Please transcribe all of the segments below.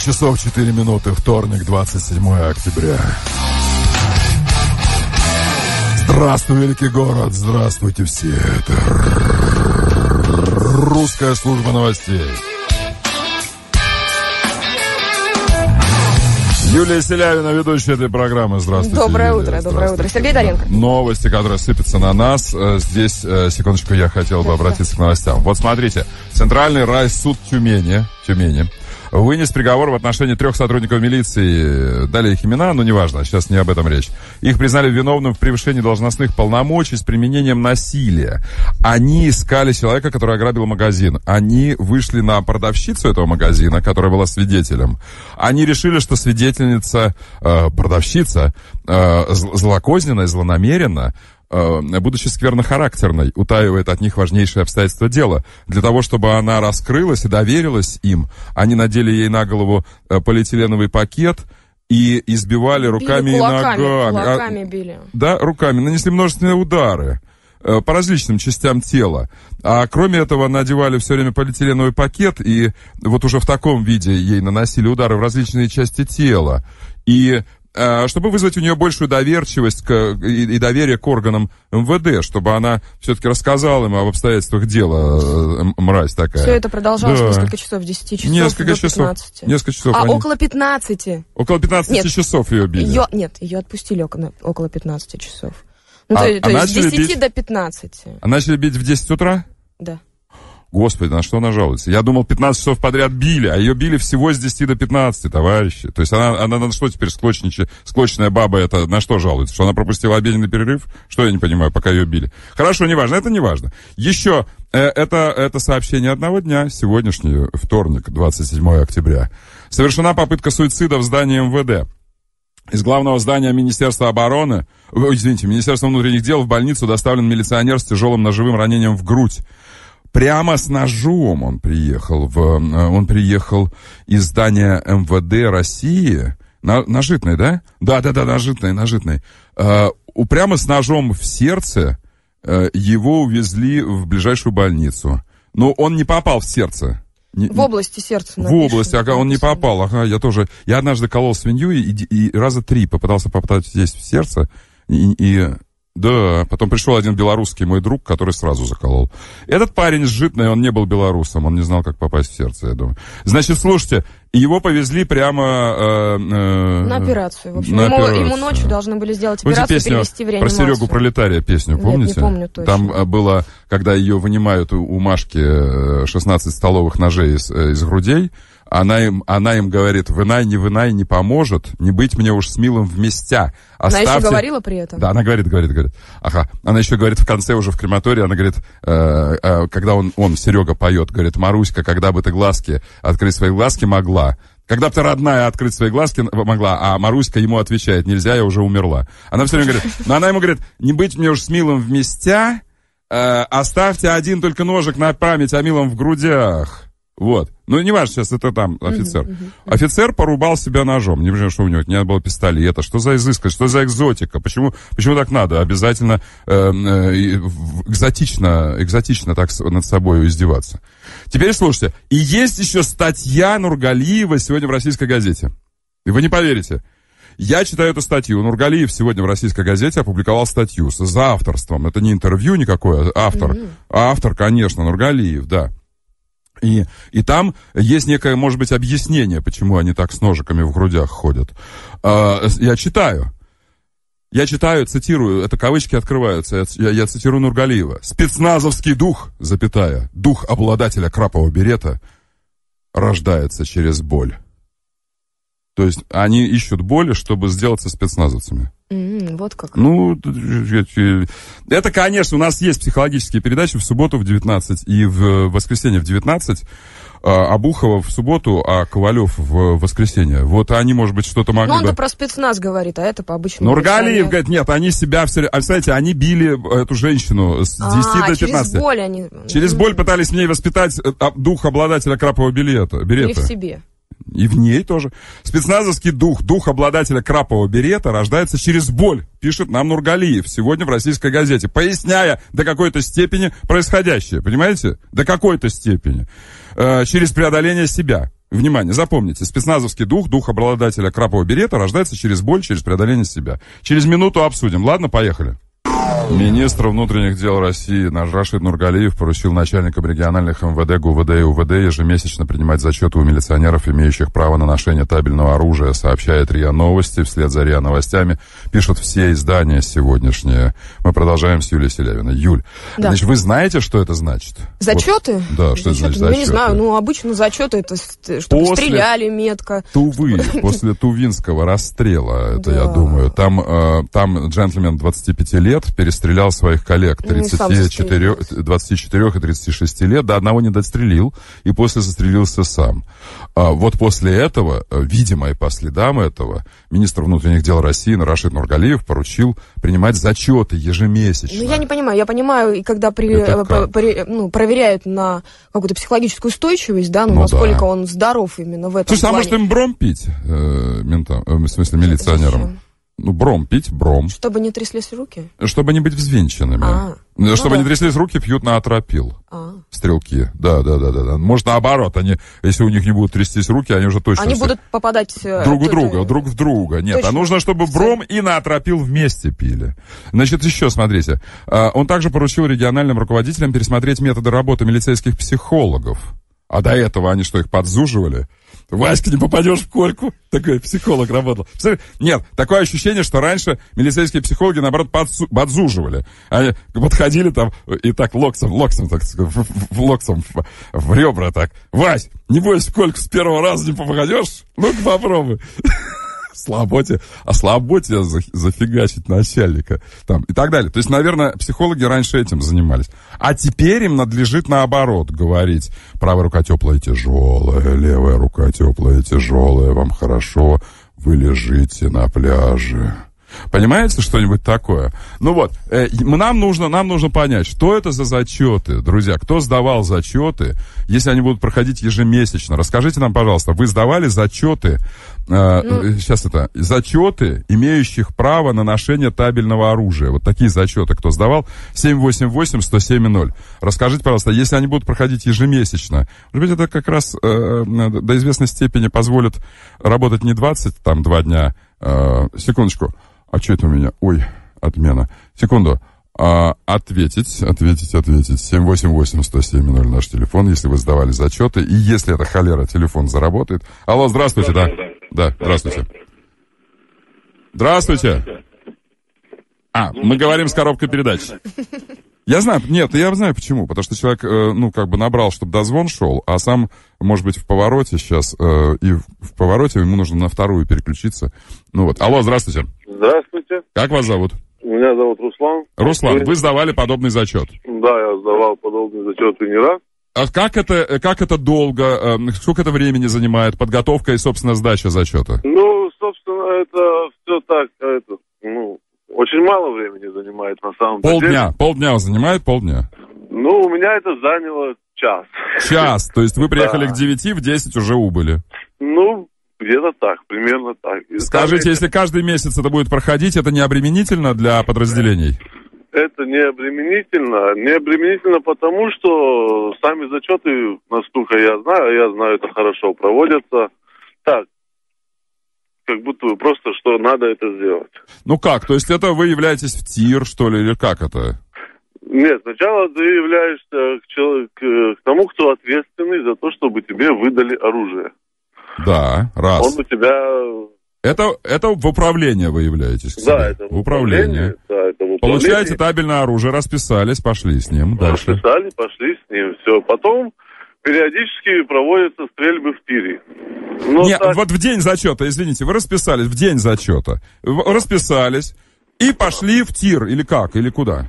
12 часов 4 минуты, вторник, 27 октября. Здравствуй, великий город, здравствуйте все. Это русская служба новостей. Юлия Селявина, ведущая этой программы. Здравствуйте. Доброе Юлия. утро, Здравствуйте. доброе утро. Сергей Доренко. Новости, которые сыпятся на нас. Э, здесь, э, секундочку, я хотел бы обратиться к новостям. Вот смотрите, Центральный райсуд Тюмени, Тюмени вынес приговор в отношении трех сотрудников милиции. Дали их имена, но неважно, сейчас не об этом речь. Их признали виновным в превышении должностных полномочий с применением насилия. Они искали человека, который ограбил магазин. Они вышли на продавщицу этого магазина, которая была свидетелем. Они решили, что свидетельница, э, продавщица, э, зл- злокозненно и злонамеренно будучи сквернохарактерной, утаивает от них важнейшие обстоятельства дела. Для того, чтобы она раскрылась и доверилась им, они надели ей на голову э, полиэтиленовый пакет и избивали руками били и кулаками, ногами. А- кулаками били. да, руками. Нанесли множественные удары э, по различным частям тела. А кроме этого надевали все время полиэтиленовый пакет, и вот уже в таком виде ей наносили удары в различные части тела. И э, чтобы вызвать у нее большую доверчивость к, и, и доверие к органам МВД, чтобы она все-таки рассказала им об обстоятельствах дела, э, мразь такая. Все это продолжалось Да. несколько часов, с 10 часов Несколько до часов. 15. Несколько часов. А они- около 15. Около 15 Нет. часов ее били. Ее, нет, ее отпустили около, около 15 часов. Ну, А- то, а то есть с начали 10 бить? до 15. А начали бить в 10 утра? Да. Господи, на что она жалуется? Я думал, 15 часов подряд били, а ее били всего с 10 до 15, товарищи. То есть она, она на что теперь склочничая, склочная баба это на что жалуется? Что она пропустила обеденный перерыв? Что я не понимаю, пока ее били? Хорошо, неважно, это не важно. Еще, э, это, это сообщение одного дня, сегодняшний вторник, 27 октября. Совершена попытка суицида в здании МВД. Из главного здания Министерства обороны, извините, Министерства внутренних дел в больницу доставлен милиционер с тяжелым ножевым ранением в грудь. Прямо с ножом он приехал. В, э, он приехал из здания МВД России. На, на Житной, да? Да, да, да, на Житной, на Житной. Э, прямо с ножом в сердце э, его увезли в ближайшую больницу. Но он не попал в сердце. Не- В области сердца. в напишем. области, ага, он не попал, ага, я тоже, я однажды колол свинью и, и- и раза три попытался попытать здесь в сердце, и, и- да, потом пришел один белорусский мой друг, который сразу заколол. Этот парень житный, он не был белорусом, он не знал, как попасть в сердце, я думаю. Значит, слушайте, его повезли прямо... э, э, На операцию. В общем, на ему, операцию. ему ночью должны были сделать Помните операцию, песню перевести в про. Серегу Пролетария песню, Нет, помните? не помню точно. Там э, было, когда ее вынимают у, у Машки э, 16 столовых ножей из, э, из грудей, она им, она им говорит, вынай, не вынай, не поможет, не быть мне уж с милым вместя. Она еще Оставьте- говорила при этом? Да, она говорит, говорит, говорит. Ага. Она еще говорит в конце уже в крематории, она говорит, э, э, когда он, он, Серега, поет, говорит, Маруська, когда бы ты глазки, открыть свои глазки могла, когда бы ты родная открыть свои глазки могла, а Маруська ему отвечает, нельзя, я уже умерла. Она все время говорит, но она ему говорит, не быть мне уж с милым вместя, э, оставьте один только ножик на память о милом в грудях. Вот. Ну, не важно сейчас, это там офицер. Офицер порубал себя ножом. Не знаю, что у него не было пистолета. Что за изысканность, что за экзотика? Почему, почему так надо? Обязательно э, э, в- экзотично, экзотично так с- над собой издеваться. Теперь слушайте. И есть еще статья Нургалиева сегодня в российской газете. И вы не поверите. Я читаю эту статью. Нургалиев сегодня в российской газете опубликовал статью с за авторством. Это не интервью никакое, а автор. Автор, конечно, Нургалиев, да. И, и там есть некое, может быть, объяснение, почему они так с ножиками в грудях ходят. А, я читаю. Я читаю, цитирую, это кавычки открываются, я, я- цитирую Нургалиева. «Спецназовский дух, запятая, дух обладателя крапового берета, рождается через боль». То есть они ищут боли, чтобы сделаться спецназовцами. Вот как. Ну, это, конечно, у нас есть психологические передачи в субботу в 19 и в воскресенье в 19. а, Обухова в субботу, а Ковалев в воскресенье. Вот они, может быть, что-то Ну, могли он-то бы... про спецназ говорит, а это по обычному. Нургалиев говорит, нет, они себя все... А, знаете, они били эту женщину с 10 а, до через 15. боль они... Через М, боль пытались в ней воспитать э, а, дух обладателя крапового билета, Или в себе. И в ней тоже. Спецназовский дух, дух обладателя крапового берета рождается через боль, пишет нам Нургалиев сегодня в российской газете, поясняя до какой-то степени происходящее, понимаете? До какой-то степени. Э, через преодоление себя. Внимание, запомните, спецназовский дух, дух обладателя крапового берета рождается через боль, через преодоление себя. Через минуту обсудим. Ладно, поехали. Министр внутренних дел России наш Рашид Нургалиев поручил начальникам региональных МВД, ГУВД и УВД ежемесячно принимать зачеты у милиционеров, имеющих право на ношение табельного оружия, сообщает РИА Новости. Вслед за РИА Новостями пишут все издания сегодняшние. Мы продолжаем с Юлией Селявиной. Юль, да. значит, вы знаете, что это значит? Зачеты? Вот, да, что зачеты? это значит зачеты? Ну, я не знаю, ну, обычно зачеты это чтобы после стреляли метко. Тувы, после Тувинского расстрела, это я думаю. Там, э, там джентльмен 25 лет перестал стрелял своих коллег 34, ну, 24 и 36 лет, до одного не дострелил, и после застрелился сам. А вот после этого, э, видимо, и по следам этого, министр внутренних дел России Рашид Нургалиев поручил принимать зачеты ежемесячно. Ну, я не понимаю. Я понимаю, и когда при, э, при, ну, проверяют на какую-то психологическую устойчивость, да, ну, ну насколько да. он здоров именно в этом Слушай, плане. а может им бром пить, э, ментам, э, в смысле милиционерам? Зачем? Ну, бром пить, бром. Чтобы не тряслись руки? Чтобы не быть взвинченными. А, ну, Чтобы да. не тряслись руки, пьют на атропил. А. Стрелки. Да, да, да, да, да. Может, наоборот, они, если у них не будут трястись руки, они уже точно... Они все... будут попадать... Э, друг в друга, друг в друга. Нет, а точно. а нужно, чтобы бром и на атропил вместе пили. Значит, еще смотрите. А, он также поручил региональным руководителям пересмотреть методы работы милицейских психологов. А до этого они что, их подзуживали? Васька, не попадешь в кольку. Такой психолог работал. Нет, такое ощущение, что раньше милицейские психологи, наоборот, подзуживали. Они подходили там и так локтем, локтем, так в, в, в, в ребра так. Вась, не бойся, в кольку с первого раза не попадешь? Ну-ка попробуй слаботе, о слаботе зафигачить начальника там, и так далее. То есть, наверное, психологи раньше этим занимались. А теперь им надлежит наоборот говорить, правая рука теплая тяжелая, левая рука теплая тяжелая, вам хорошо, вы лежите на пляже. Понимаете что-нибудь такое? Ну вот, э, нам, нужно, нам нужно понять, что это за зачеты, друзья, кто сдавал зачеты, если они будут проходить ежемесячно. Расскажите нам, пожалуйста, вы сдавали зачеты, э, ну... сейчас это, зачеты, имеющих право на ношение табельного оружия. Вот такие зачеты, кто сдавал, 788-107-0. Расскажите, пожалуйста, если они будут проходить ежемесячно, может быть, это как раз э, до известной степени позволит работать не 20, там, два дня, э, секундочку, а что это у меня? Ой, отмена. Секунду. А, ответить, ответить, ответить. 788-107-0 наш телефон, если вы сдавали зачеты. И если это холера, телефон заработает. Алло, здравствуйте, да? Да, здравствуйте. Здравствуйте. А, мы говорим с коробкой передач. Я знаю, нет, я знаю почему. Потому что человек, э, ну, как бы набрал, чтобы дозвон шел, а сам, может быть, в повороте сейчас, э, и в повороте ему нужно на вторую переключиться. Ну вот. Алло, здравствуйте. Здравствуйте. Как вас зовут? Меня зовут Руслан. Руслан, вы сдавали подобный зачет? Да, я сдавал подобный зачет и не раз. А как это, как это долго, э, сколько это времени занимает, подготовка и, собственно, сдача зачета? Ну, собственно, это все так, это, ну, очень мало времени занимает на самом полдня, деле. Полдня, полдня занимает полдня? Ну, у меня это заняло час. Час, то есть вы приехали да. к 9, в 10 уже убыли? Ну, где-то так, примерно так. Скажите, если каждый месяц это будет проходить, это не обременительно для подразделений? Это не обременительно. Не обременительно потому, что сами зачеты, насколько я знаю, я знаю, это хорошо проводятся. Так, как будто просто, что надо это сделать. Ну как? То есть это вы являетесь в ТИР, что ли, или как это? Нет, сначала ты являешься к, человек, к тому, кто ответственный за то, чтобы тебе выдали оружие. Да, раз. Он у тебя... Это, это в управление вы являетесь? Да, это в, в управление. Да, это в управление. Получаете табельное оружие, расписались, пошли с ним дальше. Расписали, пошли с ним, все. Потом периодически проводятся стрельбы в тире. Но Нет, так... вот в день зачета, извините, вы расписались в день зачета, расписались и пошли в тир, или как, или куда?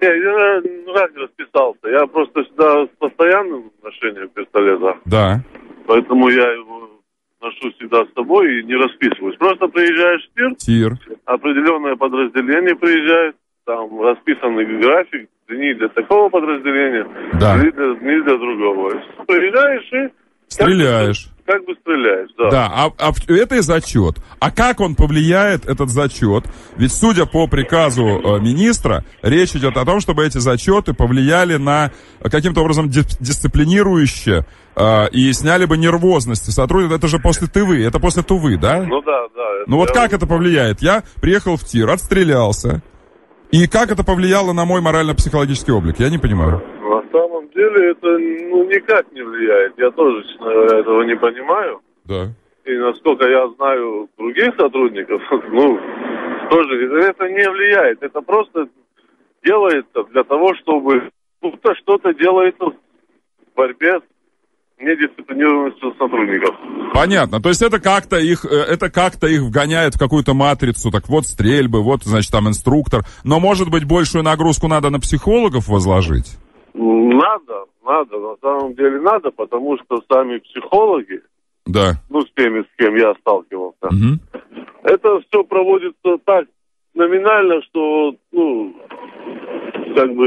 Не, я ну, как расписался, я просто сюда с постоянным ношением пистолета. Да. Поэтому я его ношу всегда с собой и не расписываюсь. Просто приезжаешь в тир, тир. определенное подразделение приезжает, там расписанный график, дни для такого подразделения, да. дни, для, дни для другого. Приезжаешь и Стреляешь. Как, как бы стреляешь, да. Да, а, а это и зачет. А как он повлияет, этот зачет? Ведь, судя по приказу э, министра, речь идет о том, чтобы эти зачеты повлияли на э, каким-то образом дис- дисциплинирующе э, и сняли бы нервозность сотрудников. Это же после Тывы, это после Тувы, да? Ну да, да. Ну вот как это повлияет? Я приехал в тир, отстрелялся. И как это повлияло на мой морально-психологический облик? Я не понимаю самом деле это ну, никак не влияет. Я тоже, честно говоря, этого не понимаю. Да. И насколько я знаю других сотрудников, ну, тоже это не влияет. Это просто делается для того, чтобы будто что-то делается в борьбе с недисциплинированностью сотрудников. Понятно. То есть это как-то их, э, это как-то их вгоняет в какую-то матрицу. Так вот стрельбы, вот, значит, там инструктор. Но, может быть, большую нагрузку надо на психологов возложить? Надо, надо, на самом деле надо, потому что сами психологи, да. ну, с теми, с кем я сталкивался, угу. это все проводится так номинально, что, ну, как бы,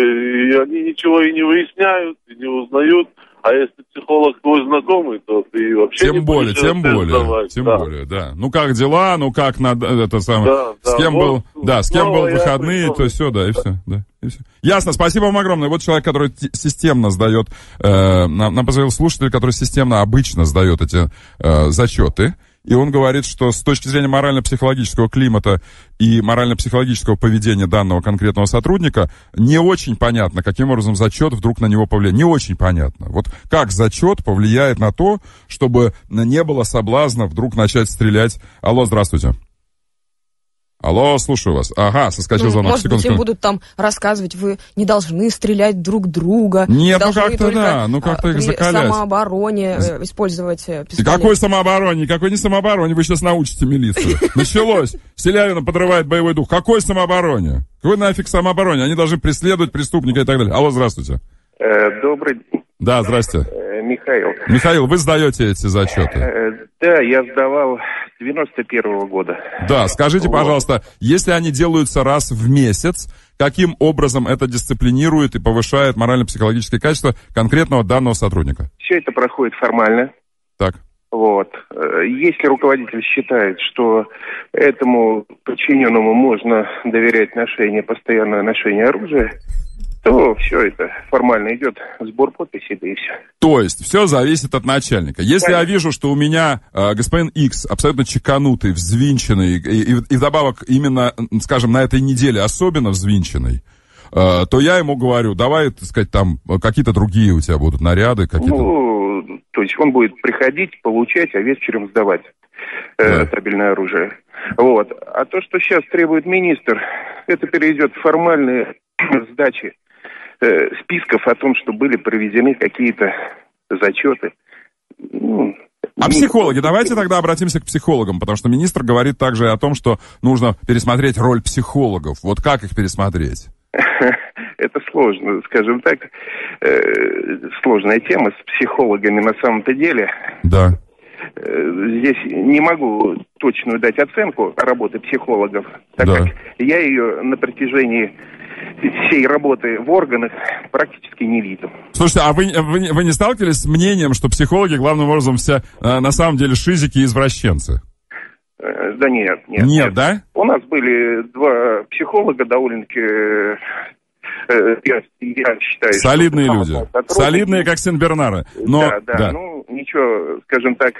они ничего и не выясняют, и не узнают. А если психолог твой знакомый, то ты вообще тем не более, тем более, сдавать. тем да. более, да. Ну как дела, ну как надо, это самое, да, с да, кем вот, был, да, с кем был выходные, пришел. то все, да, и все, да, и все. Ясно, спасибо вам огромное. Вот человек, который системно сдает, э, нам, нам позвонил слушатель, который системно обычно сдает эти э, зачеты. И он говорит, что с точки зрения морально-психологического климата и морально-психологического поведения данного конкретного сотрудника не очень понятно, каким образом зачет вдруг на него повлияет. Не очень понятно. Вот как зачет повлияет на то, чтобы не было соблазна вдруг начать стрелять. Алло, здравствуйте. Алло, слушаю вас. Ага, соскочил Ну, звонок. может быть, им будут там рассказывать, вы не должны стрелять друг друга. Нет, ну как-то да, ну как-то а, их при закалять. самообороне э, использовать э, И пистолет. какой самообороне? Никакой не самообороне. Вы сейчас научите милицию. Началось. Селявина подрывает боевой дух. Какой самообороне? Какой нафиг самообороне? Они должны преследовать преступника и так далее. Алло, здравствуйте. Э, Добрый день, Да, здрасте. Михаил. Михаил, вы сдаете эти зачеты? Э, Да, я сдавал с 91 года. Да, скажите, Вот. пожалуйста, если они делаются раз в месяц, каким образом это дисциплинирует и повышает морально-психологические качества конкретного данного сотрудника? Все это проходит формально. Так. Вот. Э, Если руководитель считает, что этому подчиненному можно доверять ношение, постоянное ношение оружия, то все это формально идет сбор подписей, да и все. То есть все зависит от начальника. Если я Конечно. вижу, что у меня э, господин X абсолютно чеканутый, взвинченный, и, и- и вдобавок именно, скажем, на этой неделе особенно взвинченный, э, то я ему говорю, давай, так сказать, там э, какие-то другие у тебя будут наряды, какие-то... Ну, то есть он будет приходить, получать, а вечером сдавать э, Да. табельное оружие. Вот. А то, что сейчас требует министр, это перейдет в формальные сдачи э, списков о том, что были проведены какие-то зачеты. Ну, А психологи, давайте тогда обратимся к психологам, потому что министр говорит также о том, что нужно пересмотреть роль психологов. Вот как их пересмотреть? Это сложно, скажем так, э, сложная тема с психологами на самом-то деле. Да. Э, Здесь не могу точную дать оценку работы психологов, так Да. как я ее на протяжении всей работы в органах практически не видел. Слушайте, а вы, вы, не- вы не сталкивались с мнением, что психологи главным образом все э, на самом деле шизики и извращенцы? Э, Да нет, нет. Нет, да? У нас были два психолога довольно-таки, э, я, я считаю... Солидные люди. Солидные, как Сен-Бернары. Но, да, да, ну ничего, скажем так,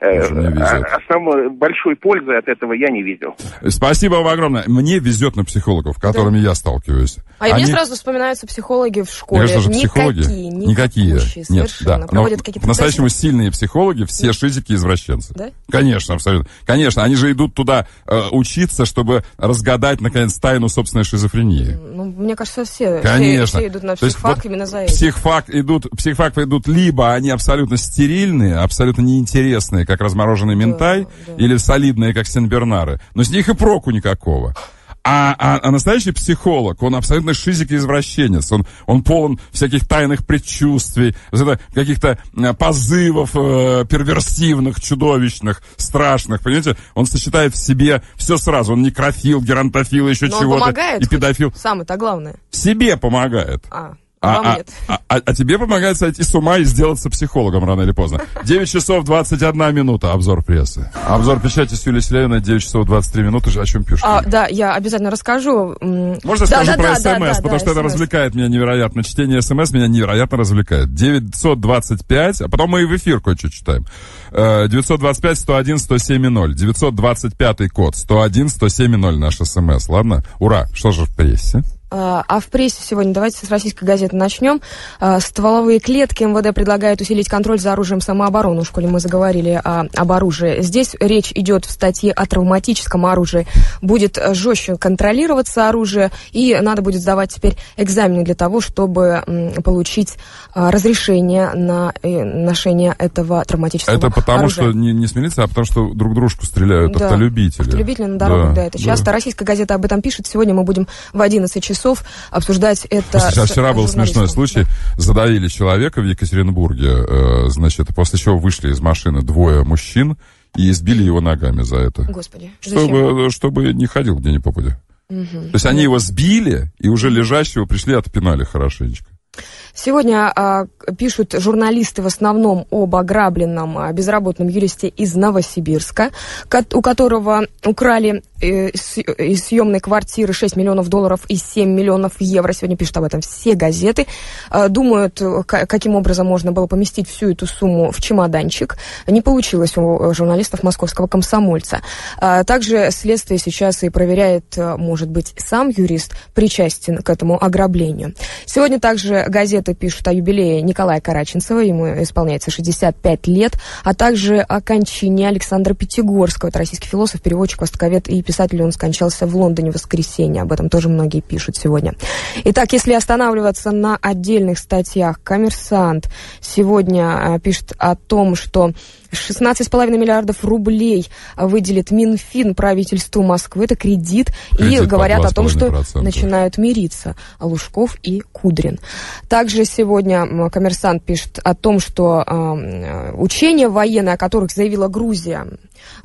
основной большой пользы от этого я не видел. Спасибо вам огромное. Мне везет на психологов, с которыми я сталкиваюсь. А мне Они- сразу вспоминаются психологи в Мне школе. кажется, же психологи Никакие, никакие. никакущие Нет, да. Но Проводят какие-то по-настоящему тесты. сильные психологи, все шизики и извращенцы. Да? Конечно, абсолютно. Конечно, они же идут туда э, учиться, чтобы разгадать, наконец, тайну собственной шизофрении. Ну, мне кажется, все, Конечно. все, все идут на То есть психфак вот именно за этим. Психфак идут, психфак идут либо они абсолютно стерильные, абсолютно неинтересные, как размороженный ментай, да. или солидные, как Сенбернары. Но с них и проку никакого. А, а, а настоящий психолог, он абсолютно шизик и извращенец. Он, он полон всяких тайных предчувствий, каких-то э, позывов э, перверсивных, чудовищных, страшных, понимаете? Он сочетает в себе все сразу. Он некрофил, геронтофил, еще чего-то. И педофил. Самое-то главное. Себе помогает. А, а, а, а, а, а тебе помогает сойти с ума и сделаться психологом рано или поздно. 9 часов 21 минута. Обзор прессы. Обзор печати с Юлией Селявиной. 9 часов 23 минуты. О чем пишешь? А, да, я обязательно расскажу. Можно да, скажу да, про да, СМС, да, потому да, что это развлекает меня невероятно. Чтение СМС меня невероятно развлекает. 925, а потом мы и в эфир кое-что читаем. 925 101 107 0. 925 код. 101 107 0 наш СМС. Ладно? Ура! Что же в прессе? А, а в прессе сегодня, давайте с российской газеты начнем. А, стволовые клетки МВД предлагают усилить контроль за оружием самообороны. В школе мы заговорили о, об оружии. Здесь речь идет в статье о травматическом оружии. Будет жестче контролироваться оружие, и надо будет сдавать теперь экзамены для того, чтобы получить а, разрешение на э, ношение этого травматического оружия. Это потому, оружия. что не, не с милиции, а потому, что друг дружку стреляют да. автолюбители. Автолюбители на дорогах, да, да это часто. Да. Российская газета об этом пишет. Сегодня мы будем в 11 часов часов обсуждать это. Слушайте, вчера был смешной случай. Да. Задавили человека в Екатеринбурге, э, значит, после чего вышли из машины двое мужчин и избили его ногами за это. Господи. Чтобы, чтобы не ходил где ни попадя. Угу. То есть они его сбили и уже лежащего пришли, отпинали хорошенечко. Сегодня а, пишут журналисты в основном об ограбленном а, безработном юристе из Новосибирска, у которого украли из съемной квартиры 6 миллионов долларов и 7 миллионов евро. Сегодня пишут об этом все газеты. А, думают, каким образом можно было поместить всю эту сумму в чемоданчик. Не получилось у журналистов московского комсомольца. А, также следствие сейчас и проверяет, может быть, сам юрист причастен к этому ограблению. Сегодня также газеты пишут о юбилее Николая Караченцева, ему исполняется 65 лет, а также о кончине Александра Пятигорского, это российский философ, переводчик, востоковед и писатель, он скончался в Лондоне в воскресенье, об этом тоже многие пишут сегодня. Итак, если останавливаться на отдельных статьях, «Коммерсант» сегодня а, пишет о том, что 16,5 миллиардов рублей выделит Минфин правительству Москвы. Это кредит. кредит и говорят о том, что начинают мириться Лужков и Кудрин. Также сегодня коммерсант пишет о том, что э, учения военные, о которых заявила Грузия,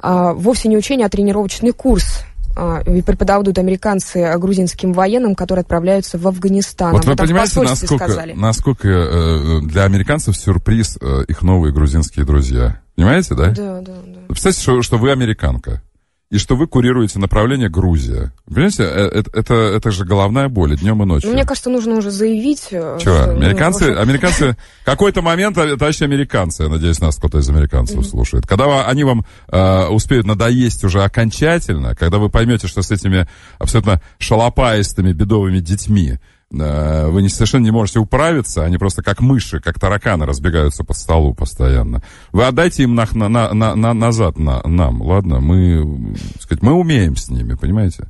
э, вовсе не учения, а тренировочный курс преподают американцы грузинским военным, которые отправляются в Афганистан. Вот вы понимаете, насколько, насколько э, для американцев сюрприз э, их новые грузинские друзья? Понимаете, да? Да, да, да. Представьте, что, что вы американка и что вы курируете направление Грузия. Понимаете, это, это, это же головная боль днем и ночью. Мне кажется, нужно уже заявить. Э, Чего? Что, американцы, ну, американцы, какой-то момент, а, товарищи американцы, я надеюсь, нас кто-то из американцев слушает, когда они вам э, успеют надоесть уже окончательно, когда вы поймете, что с этими абсолютно шалопаистыми, бедовыми детьми Э, вы не, совершенно не можете управиться, они просто как мыши, как тараканы разбегаются по столу постоянно. Вы отдайте им на, на, на, на, назад на, нам, ладно? Мы, сказать, мы умеем с ними, понимаете?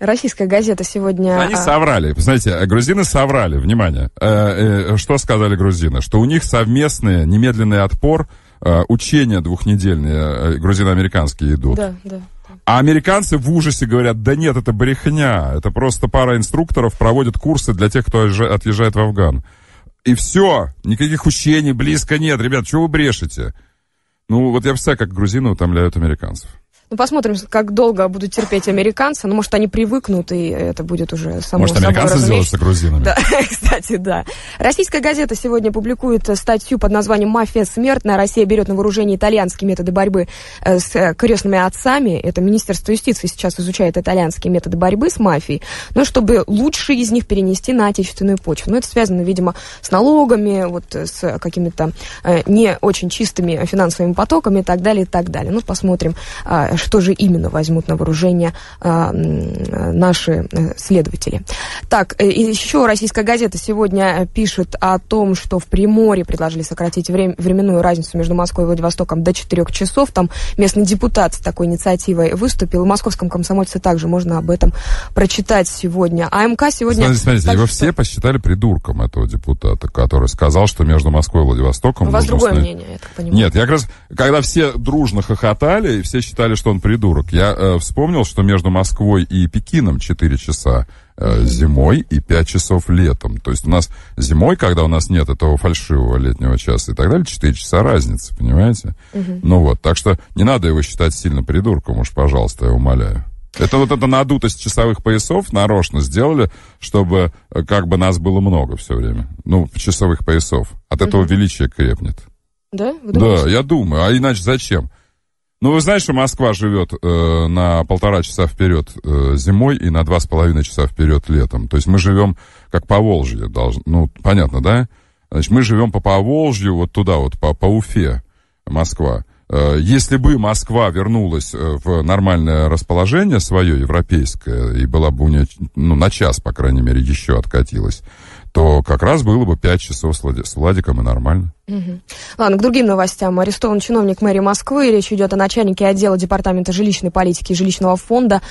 Российская газета сегодня... Они а, соврали. Знаете, грузины соврали. Внимание. Э, э, что сказали грузины? Что у них совместный немедленный отпор, учения двухнедельные грузино-американские идут. Да, да. А американцы в ужасе говорят, да нет, это брехня, это просто пара инструкторов проводят курсы для тех, кто отъезжает в Афган. И все, никаких учений близко нет. Ребят, что вы брешете? Ну, вот я представляю, как грузины утомляют американцев. Ну, посмотрим, как долго будут терпеть американцы. Ну, может, они привыкнут, и это будет уже само Может, американцы сделаются грузинами. Да, кстати, да. Российская газета сегодня публикует статью под названием «Мафия смертная. Россия берет на вооружение итальянские методы борьбы э, с э, крестными отцами». Это Министерство юстиции сейчас изучает итальянские методы борьбы с мафией, но чтобы лучшие из них перенести на отечественную почву. Ну, это связано, видимо, с налогами, вот с какими-то э, не очень чистыми финансовыми потоками и так далее, и так далее. Ну, посмотрим, а, что же именно возьмут на вооружение а, наши э, следователи. Так, э, еще российская газета сегодня пишет о том, что в Приморье предложили сократить время, временную разницу между Москвой и Владивостоком до 4 часов. Там местный депутат с такой инициативой выступил. В московском комсомольце также можно об этом прочитать сегодня. А МК сегодня... Смотрите, смотрите, его что... все посчитали придурком, этого депутата, который сказал, что между Москвой и Владивостоком... У вас другое снять... мнение, я так понимаю. Нет, я как раз, когда все дружно хохотали, и все считали, что он придурок. Я э, вспомнил, что между Москвой и Пекином 4 часа э, зимой и 5 часов летом. То есть у нас зимой, когда у нас нет этого фальшивого летнего часа и так далее, 4 часа разницы, понимаете? Угу. Ну вот, так что не надо его считать сильно придурком, уж, пожалуйста, я умоляю. Это вот эта надутость часовых поясов нарочно сделали, чтобы э, как бы нас было много все время. Ну, часовых поясов. От этого величие крепнет. Да? Вы Да, я думаю. А иначе зачем? Ну, вы знаете, что Москва живет э, на полтора часа вперед э, зимой и на два с половиной часа вперед летом. То есть мы живем как по Волжье. Долж... Ну, понятно, да? Значит, мы живем по Поволжью, вот туда вот, по, по Уфе, Москва. Э, Если бы Москва вернулась э, в нормальное расположение свое, европейское, и была бы у нее, ну, на час, по крайней мере, еще откатилась, то как раз было бы 5 часов с Владиком и нормально. Ладно, к другим новостям. Арестован чиновник мэрии Москвы. Речь идет о начальнике отдела Департамента жилищной политики и жилищного фонда.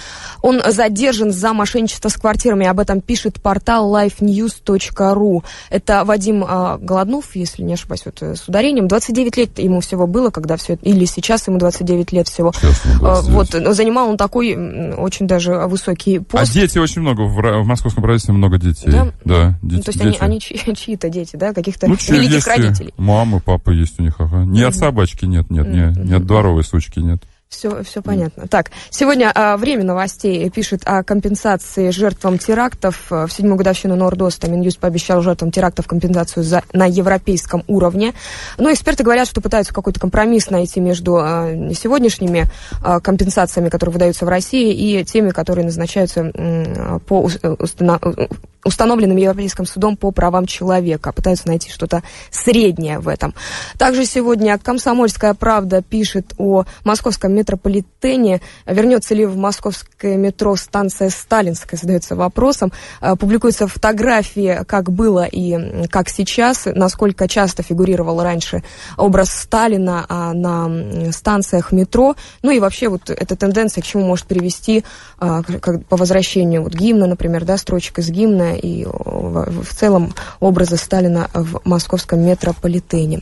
Он задержан за мошенничество с квартирами. Об этом пишет портал lifenews.ru. Это Вадим а, Голоднов, если не ошибаюсь, вот, э, с ударением. 29 лет ему всего было, когда все это... Или сейчас ему 29 лет всего. А, 29. Вот, занимал он такой очень даже высокий А пост. дети очень много, в, в московском правительстве много детей. Да? Да, Ну, дети. то есть они, дети. они чьи- чьи-то дети, да, каких-то Ну, великих родителей. Мамы, папа есть у них, ага. Не от собачки нет, нет, не, не от дворовой сучки нет. Все, все понятно. Так, сегодня а, время новостей пишет о компенсации жертвам терактов. А, В седьмую годовщину Нордоста Минюст пообещал жертвам терактов компенсацию за, на европейском уровне. Но эксперты говорят, что пытаются какой-то компромисс найти между а, сегодняшними а, компенсациями, которые выдаются в России, и теми, которые назначаются м, по ус- устана- установленным Европейским судом по правам человека. Пытаются найти что-то среднее в этом. Также сегодня «Комсомольская правда» пишет о московском метрополитене. Вернется ли в московское метро станция Сталинская, задается вопросом. Э, Публикуются фотографии, как было и как сейчас, насколько часто фигурировал раньше образ Сталина а, на станциях метро. Ну и вообще вот эта тенденция к чему может привести как по возвращению вот гимна, например, да, строчек из гимна и в целом образа Сталина в московском метрополитене.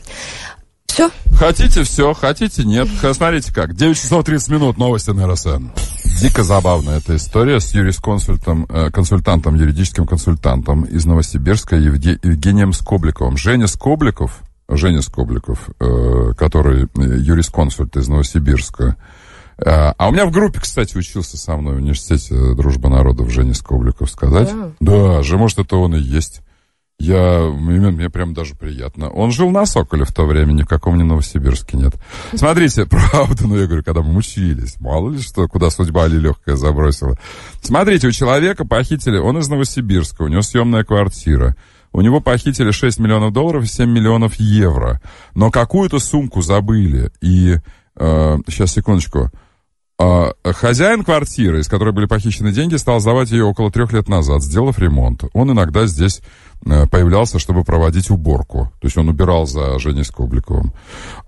Все? Хотите все, хотите нет. Смотрите как. 9 часов 30 минут, новости на РСН. Дико забавная эта история с юрисконсультом, э, консультантом, юридическим консультантом из Новосибирска Евге- Евгением Скобликовым. Женя Скобликов, Женя Скобликов, э, который э, юрисконсульт из Новосибирска. А у меня в группе, кстати, учился со мной в университете Дружба народов Женя Скобликов сказать. Да. Да, же, может, это он и есть. Я, мне, мне прям даже приятно. Он жил на Соколе в то время, ни в каком ни Новосибирске нет. Смотрите, правда, ну я говорю, когда мы учились, мало ли что, куда судьба или легкая забросила. Смотрите, у человека похитили, он из Новосибирска, у него съемная квартира. У него похитили 6 миллионов долларов и 7 миллионов евро. Но какую-то сумку забыли. И, э, сейчас, секундочку. А, хозяин квартиры, из которой были похищены деньги, стал сдавать ее около трех лет назад, сделав ремонт. Он иногда здесь э, появлялся, чтобы проводить уборку. То есть он убирал за Женей Скобликовым.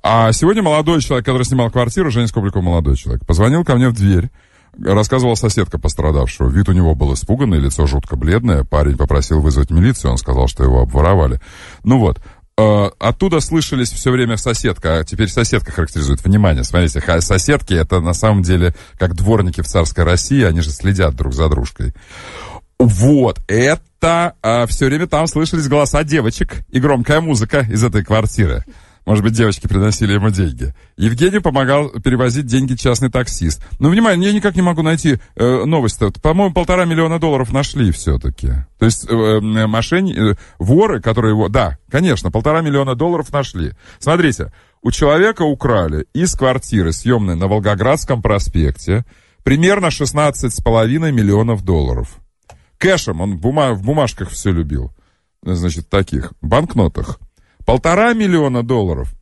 А сегодня молодой человек, который снимал квартиру, Женя Скобликов молодой человек, позвонил ко мне в дверь, рассказывала соседка пострадавшего. Вид у него был испуганный, лицо жутко бледное. Парень попросил вызвать милицию, он сказал, что его обворовали. Ну вот, Оттуда слышались все время соседка, а теперь соседка характеризует. Внимание, смотрите, соседки это на самом деле как дворники в царской России, они же следят друг за дружкой. Вот, это все время там слышались голоса девочек и громкая музыка из этой квартиры. Может быть, девочки приносили ему деньги. Евгений помогал перевозить деньги частный таксист. Но, внимание, я никак не могу найти э, новость-то. По-моему, полтора миллиона долларов нашли все-таки. То есть э, э, мошенни- э, воры, которые его... Да, конечно, полтора миллиона долларов нашли. Смотрите, у человека украли из квартиры, съемной на Волгоградском проспекте, примерно 16,5 миллионов долларов. Кэшем, он бума- в бумажках все любил. Значит, таких, банкнотах. Полтора миллиона долларов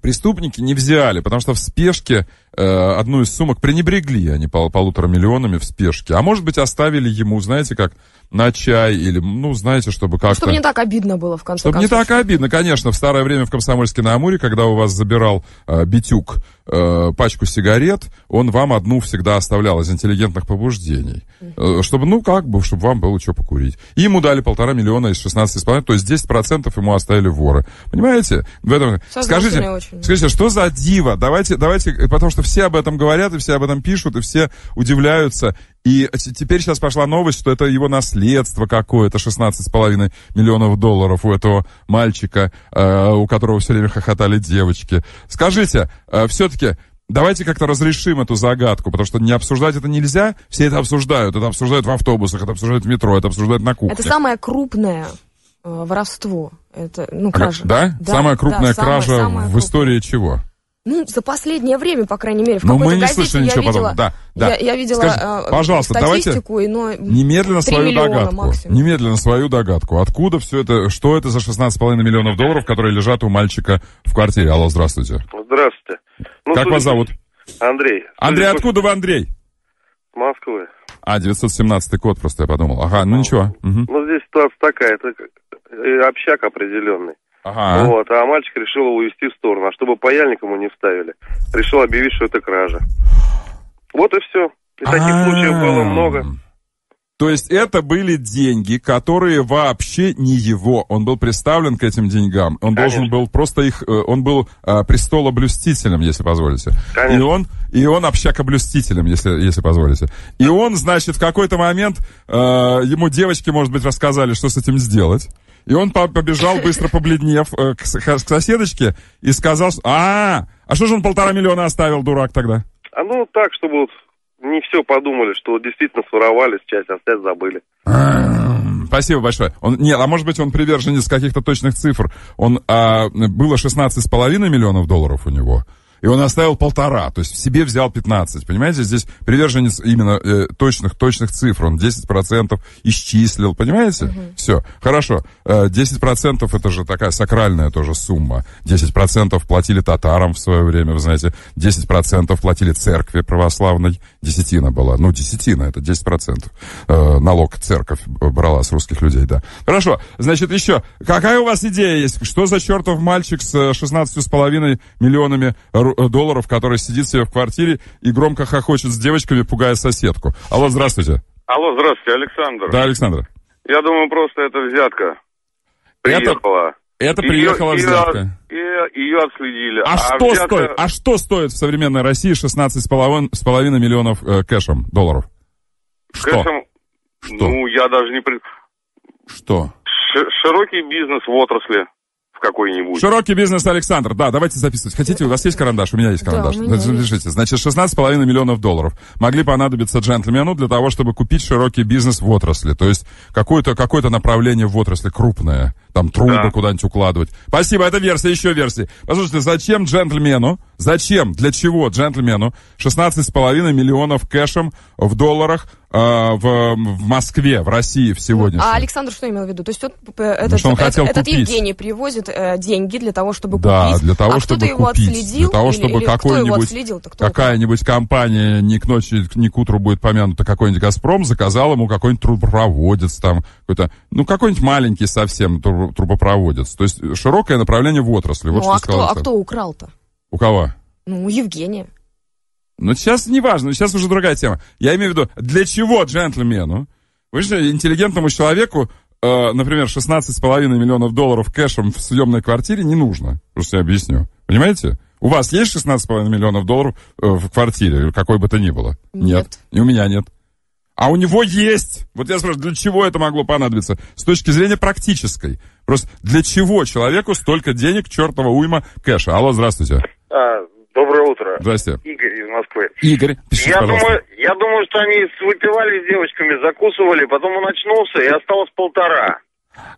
преступники не взяли, потому что в спешке одну из сумок пренебрегли они пол, полутора миллионами в спешке. А может быть, оставили ему, знаете, как на чай или, ну, знаете, чтобы как-то... Чтобы не так обидно было, в конце Чтобы не концов. так обидно, конечно. В старое время в Комсомольске на Амуре, когда у вас забирал э, Битюк э, пачку сигарет, он вам одну всегда оставлял из интеллигентных побуждений. Э, чтобы, ну, как бы, чтобы вам было что покурить. И ему дали полтора миллиона из 16,5, то есть 10% ему оставили воры. Понимаете? В этом... Скажите, очень. скажите, что за диво? Давайте, давайте, э, потому что все об этом говорят, и все об этом пишут, и все удивляются. И теперь сейчас пошла новость, что это его наследство какое-то, 16,5 миллионов долларов у этого мальчика, э, у которого все время хохотали девочки. Скажите, все-таки давайте как-то разрешим эту загадку, потому что не обсуждать это нельзя. Все это обсуждают. Это обсуждают в автобусах, это обсуждают в метро, это обсуждают на кухне. Это самое крупное э, воровство. Это, ну, кража. Да? Самая крупная да, кража самое в крупное. истории чего? Ну, за последнее время, по крайней мере, в Ну, какой-то мы не газете слышали я ничего видела, подобного. Да, да. Я, я видела Скажи, э, пожалуйста, давайте статистику, и, но Немедленно 3 свою догадку. максимум. Немедленно свою догадку. Откуда все это, что это за 16,5 миллионов долларов, которые лежат у мальчика в квартире? Алло, здравствуйте. Здравствуйте. Ну, как вас зовут? Андрей. Андрей, Судя откуда вы, Андрей? Москвы. А, 917 код просто я подумал. Ага, ну ничего. Мгм. Ну, здесь ситуация такая, это э, общак определенный. Ага. Вот, а мальчик решил его увезти в сторону, а чтобы паяльник ему не вставили, решил объявить, что это кража. Вот и все. И таких А. случаев было много. То есть это были деньги, которые вообще не его. Он был представлен к этим деньгам. Он должен Конечно. был просто их... э, Он был э, престолоблюстителем, если позволите. Конечно. И он, и он общакоблюстителем, если, если позволите. И он, значит, в какой-то момент э, ему девочки, может быть, рассказали, что с этим сделать. И он по- побежал, быстро побледнев, э, к, соседочке и сказал. А, а что же он полтора миллиона оставил, дурак, тогда? А ну так, чтобы вот не все подумали, что действительно своровали часть, часть забыли. Спасибо большое. Он, нет, а может быть он приверженец каких-то точных цифр. Он, а, было 16,5 миллионов долларов у него, и он оставил полтора, то есть в себе взял 15. Понимаете, здесь приверженец именно э, точных, точных цифр. Он 10% исчислил, понимаете? Все, хорошо. Э, 10% это же такая сакральная тоже сумма. 10% платили татарам в свое время, вы знаете. 10% платили церкви православной. Десятина была. Ну, десятина, это 10%. Э, налог церковь брала с русских людей, да. Хорошо, значит, еще. Какая у вас идея есть? Что за чертов мальчик с э, 16,5 миллионами ру- э, долларов, который сидит себе в квартире и громко хохочет с девочками, пугая соседку? Алло, здравствуйте. Алло, здравствуйте, Александр. Да, Александр. Я думаю, просто это взятка. Приехала. Это Её- приехала её- взятка. её- Ее отследили. А, что взятка- стоит? А что стоит в современной России 16,5 с половиной миллионов э, кэшем долларов? Что? Кэшем, Что? Ну, я даже не... пред- Что? Ш- широкий бизнес в отрасли в какой-нибудь. Широкий бизнес, Александр. Да, давайте записывать. Хотите, у вас есть карандаш? У меня есть Да, карандаш. у меня. Запишите. Значит, 16,5 миллионов долларов могли понадобиться джентльмену для того, чтобы купить широкий бизнес в отрасли. То есть какое-то какое направление в отрасли крупное. Там трубы Да. куда-нибудь укладывать. Спасибо, это версия, еще версии. Послушайте, зачем джентльмену, зачем, для чего джентльмену 16,5 миллионов кэшем в долларах э, в, в Москве, в России в сегодняшнем? А Александр что имел в виду? То есть вот, э, этот, что он этот- хотел этот купить. Евгений привозит э, деньги для того, чтобы Да, купить. для того, а чтобы кто-то его купить. отследил? для того, или- чтобы или его какой-нибудь, какая-нибудь компания, не к ночи, не к утру будет помянута, какой-нибудь «Газпром», заказал ему какой-нибудь трубопроводец там, какой-то, ну, какой-нибудь маленький совсем тру- трубопроводец. То есть широкое направление в отрасли. Вот Ну, что а сказал кто, а кто украл-то? У кого? Ну, у Евгения. Ну, сейчас не важно, сейчас уже другая тема. Я имею в виду, для чего джентльмену, вы же интеллигентному человеку, э, например, 16,5 миллионов долларов кэшем в съемной квартире не нужно. Просто я объясню. Понимаете? У вас есть 16,5 миллионов долларов э, в квартире, какой бы то ни было? Нет. И у меня нет. А у него есть. Вот я спрашиваю, для чего это могло понадобиться? С точки зрения практической. Просто для чего человеку столько денег, чертова уйма кэша? Алло, здравствуйте. А, доброе утро. Здрасте. Игорь из Москвы. Игорь, пишите, Я пожалуйста. думаю, я думаю, что они выпивали с девочками, закусывали, потом он очнулся и осталось полтора.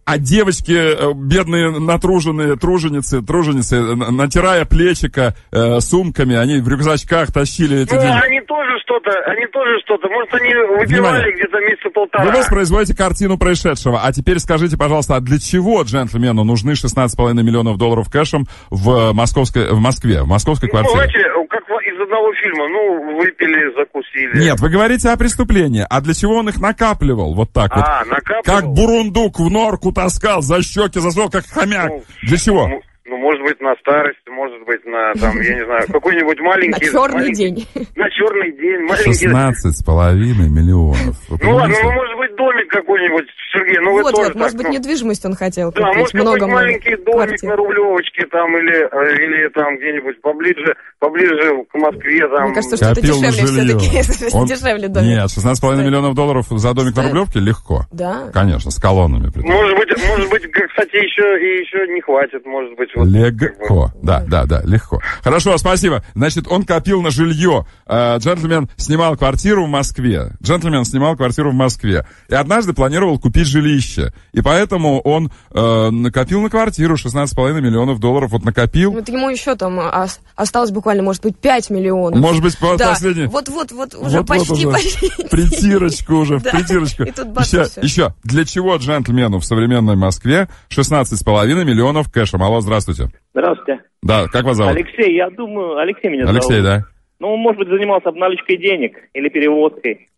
А девочки, э, бедные натруженные труженицы, труженицы, э, натирая плечика э, сумками, они в рюкзачках тащили эти Ну, деньги. они тоже что-то, они тоже что-то. Может, они выпивали где-то месяца полтора. Вы воспроизводите картину происшедшего. А теперь скажите, пожалуйста, а для чего джентльмену нужны 16,5 миллионов долларов кэшем в, московской, в Москве, в московской Ну, квартире? знаете, как из одного фильма, ну, выпили, закусили. Нет, вы говорите о преступлении. А для чего он их накапливал вот так вот? А, накапливал? Как бурундук в норку таскал, за щеки засол, как хомяк. Ну, Для чего? Ну, может быть, на старость, может быть, на, там, я не знаю, какой-нибудь На маленький... черный маленький- день. На черный день, маленький... 16 с половиной миллионов. Вы Ну ладно, ну может быть домик какой-нибудь, Сергей, ну вы вот, тоже вот, может быть, ну, недвижимость он хотел Да, купить. может быть Много-много маленький домик квартир. на Рублевочке там или, э, или там где-нибудь поближе, поближе к Москве там. Мне кажется, что это Копил на дешевле все-таки. Он- Дешевле домик. Нет, 16,5 Стоит. миллионов долларов за домик на. Рублевке легко. Да. Конечно, с колоннами. Может быть, может быть, кстати, еще и еще не хватит, может быть, вот, Легко, да, да, да, легко. Хорошо, спасибо. Значит, он копил на жилье. Э, Джентльмен снимал квартиру в Москве. Джентльмен снимал квартиру в Москве. И однажды планировал купить жилище. И поэтому он э, накопил на квартиру 16,5 миллионов долларов. Вот накопил. Вот ему еще там ос- осталось буквально, может быть, 5 миллионов. Может быть, по- да. последний... Вот, вот, вот, уже Вот-вот почти, уже. почти. Притирочку уже, Да. притирочку. И тут еще, еще, для чего джентльмену в современной Москве 16,5 миллионов кэша? Алло, здравствуйте. Здравствуйте. Да, как вас зовут? Алексей, я думаю, Алексей меня Алексей, зовут. да? Ну, может быть, занимался обналичкой денег или перевозкой.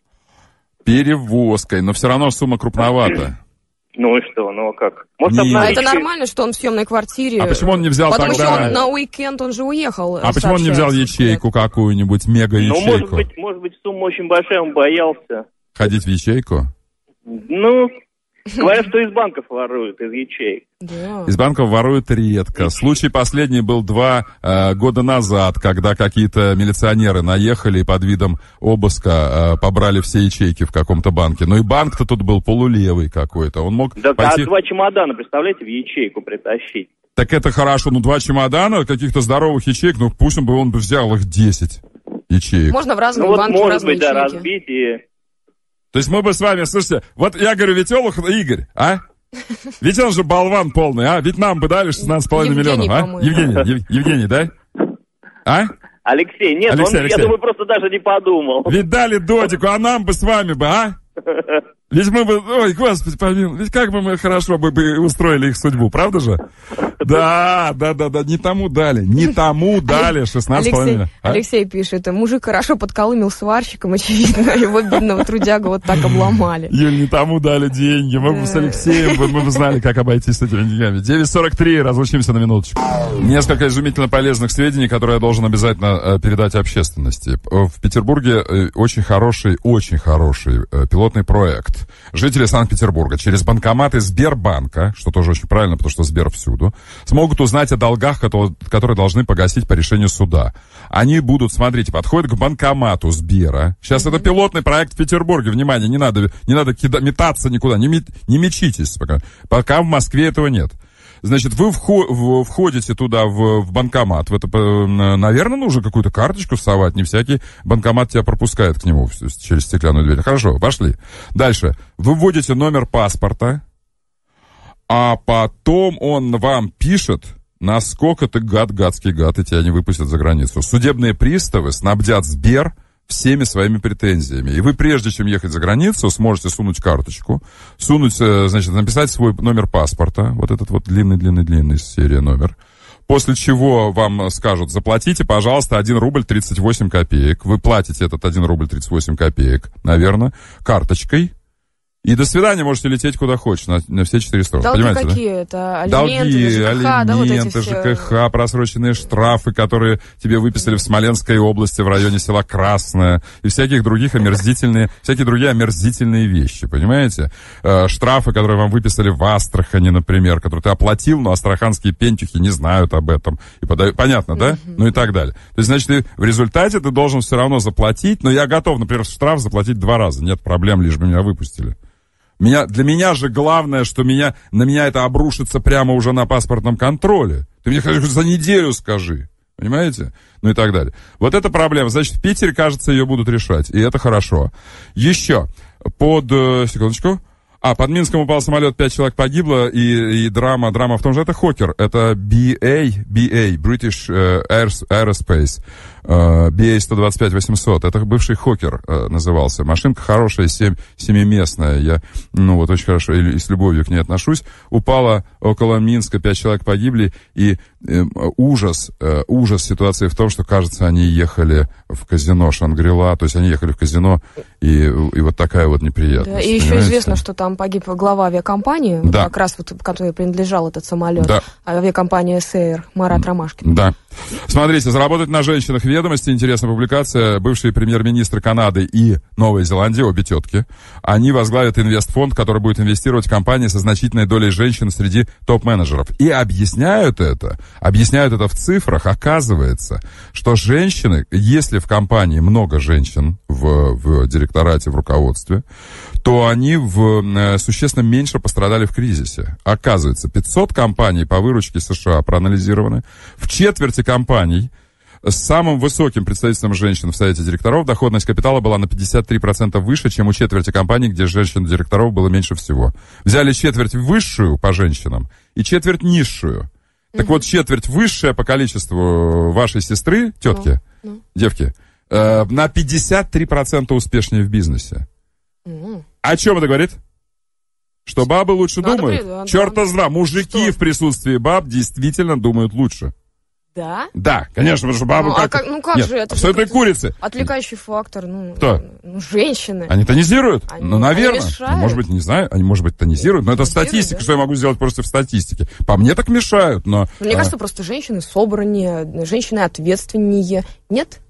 Перевозкой, но все равно сумма крупновата. Ну и что, ну а как? Может, Нет. А это нормально, что он в съемной квартире. А почему он не взял Потом еще тогда... он на уикенд, он же уехал. А почему он не взял ячейку какую-нибудь, Ну, может мега-ячейку? быть, может быть, сумма очень большая, он боялся. Ходить в ячейку? Ну, говорят, что из банков воруют, из ячеек. Да. Из банков воруют редко. Случай последний был два э, года назад, когда какие-то милиционеры наехали и под видом обыска э, побрали все ячейки в каком-то банке. Но и банк-то тут был полулевый какой-то. Он мог Да, пойти... а два чемодана, представляете, в ячейку притащить. Так это хорошо, ну два чемодана каких-то здоровых ячеек, ну пусть он бы он бы взял их 10 ячеек. Можно в разные Ну вот, банки, в может разные быть, да, ячейки. разбить и... То есть мы бы с вами, слушайте, вот я говорю, ведь Олух, Игорь, а? Ведь он же болван полный, а? Ведь нам бы дали 16,5 Евгений, миллионов, а? Евгений, Ев- Евгений, да? А? Алексей, нет, Алексей, он, Алексей. я думаю, просто даже не подумал. Ведь дали додику, а нам бы с вами бы, а? Ведь мы бы, ой, господи, помилуй, ведь как бы мы хорошо бы, бы устроили их судьбу, правда же? Да, да, да, да, не тому дали, не тому дали 16,5 Алексей. А? Алексей пишет, мужик хорошо подколымил сварщиком, очевидно, его бедного трудягу вот так обломали. Юль, не тому дали деньги. Мы бы с Алексеем, мы бы знали, как обойтись с этими деньгами. 9.43, разлучимся на минуточку. Несколько изумительно полезных сведений, которые я должен обязательно э, передать общественности. Э, В Петербурге э, очень хороший, очень хороший пилотный проект. Жители Санкт-Петербурга через банкоматы Сбербанка, что тоже очень правильно, потому что Сбер всюду, смогут узнать о долгах, которые должны погасить по решению суда. Они будут, смотрите, подходят к банкомату Сбера. Сейчас это пилотный проект в Петербурге. Внимание, не надо, не надо кида- метаться никуда, не, мет- не мечитесь пока. Пока в Москве этого нет. Значит, вы вхо- входите туда, в, в банкомат. В это, э, наверное, нужно какую-то карточку совать. Не всякий банкомат тебя пропускает к нему через стеклянную дверь. Хорошо, пошли. Дальше. Вы вводите номер паспорта, а потом он вам пишет, насколько ты гад, гадский гад, и тебя не выпустят за границу. Судебные приставы снабдят Сбер всеми своими претензиями. И вы, прежде чем ехать за границу, сможете сунуть карточку, сунуть, э, значит, написать свой номер паспорта, вот этот вот длинный-длинный-длинный серия номер, После чего вам скажут, заплатите, пожалуйста, 1 рубль 38 копеек. Вы платите этот 1 рубль 38 копеек, наверное, карточкой. И до свидания, можете лететь куда хочешь, на, на все четыре стороны. Долги Понимаете, да? какие? Это Долги, алименты, ЖКХ, да, вот эти алименты, все. ЖКХ, просроченные штрафы, которые тебе выписали в Смоленской области в районе села Красное, и всяких других омерзительные, всякие другие омерзительные вещи, понимаете? Э, штрафы, которые вам выписали в Астрахани, например, которые ты оплатил, но астраханские пентюхи не знают об этом. И подают, понятно, да? Ну и так далее. То есть, значит, ты, в результате ты должен все равно заплатить, но я готов, например, штраф заплатить два раза. Нет проблем, лишь бы меня выпустили. Меня, для меня же главное, что меня, на меня это обрушится прямо уже на паспортном контроле. Ты мне хоть за неделю скажи. Понимаете? Ну и так далее. Вот эта проблема. Значит, в Питере, кажется, ее будут решать. И это хорошо. Еще. Под... э, секундочку. А, под Минском упал самолет, пять человек погибло, и, и драма, драма в том же, это Хокер, это BA, BA, British э, Aerospace, э, BA 125-800, это бывший Хокер э, назывался, машинка хорошая, семь, семиместная, я, ну вот, очень хорошо, и, и с любовью к ней отношусь, упала около Минска, пять человек погибли, и э, ужас, э, ужас ситуации в том, что, кажется, они ехали в казино Шангрила, то есть они ехали в казино, и, и вот такая вот неприятность. Да, и еще понимаете? известно, что там погиб глава авиакомпании, Да. как раз вот, которой принадлежал этот самолет, Да. авиакомпания СЭР, Марат Ромашкин. Да. Смотрите, заработать на женщинах ведомости. Интересная публикация. Бывшие премьер-министры Канады и Новой Зеландии, обе тетки, они возглавят инвестфонд, который будет инвестировать в компании со значительной долей женщин среди топ-менеджеров. И объясняют это, объясняют это в цифрах. Оказывается, что женщины, если в компании много женщин в, в директорате, в руководстве, то они в, существенно меньше пострадали в кризисе. Оказывается, 500 компаний по выручке США проанализированы. В четверти компаний с самым высоким представительством женщин в совете директоров доходность капитала была на 53% выше, чем у четверти компаний, где женщин-директоров было меньше всего. Взяли четверть высшую по женщинам и четверть низшую. Так вот, четверть высшая по количеству вашей сестры, тетки, Ну, ну. девки, э, на 53% успешнее в бизнесе. О чем это говорит? Что бабы лучше Надо думают? при- Черта с два. Мужики Что? в присутствии баб действительно думают лучше. Да? Да, конечно, потому что бабы Ну, а как... как- ну как Нет, же это? Что это курицы? Отвлекающий фактор, ну, Кто? ну женщины. Они тонизируют? Они- ну, наверное. они. Ну, может быть, не знаю, они, может быть, тонизируют, но это статистика, да. что я могу сделать просто в статистике. По мне так мешают, но... Мне а, кажется, просто женщины собраннее, женщины ответственнее. Нет?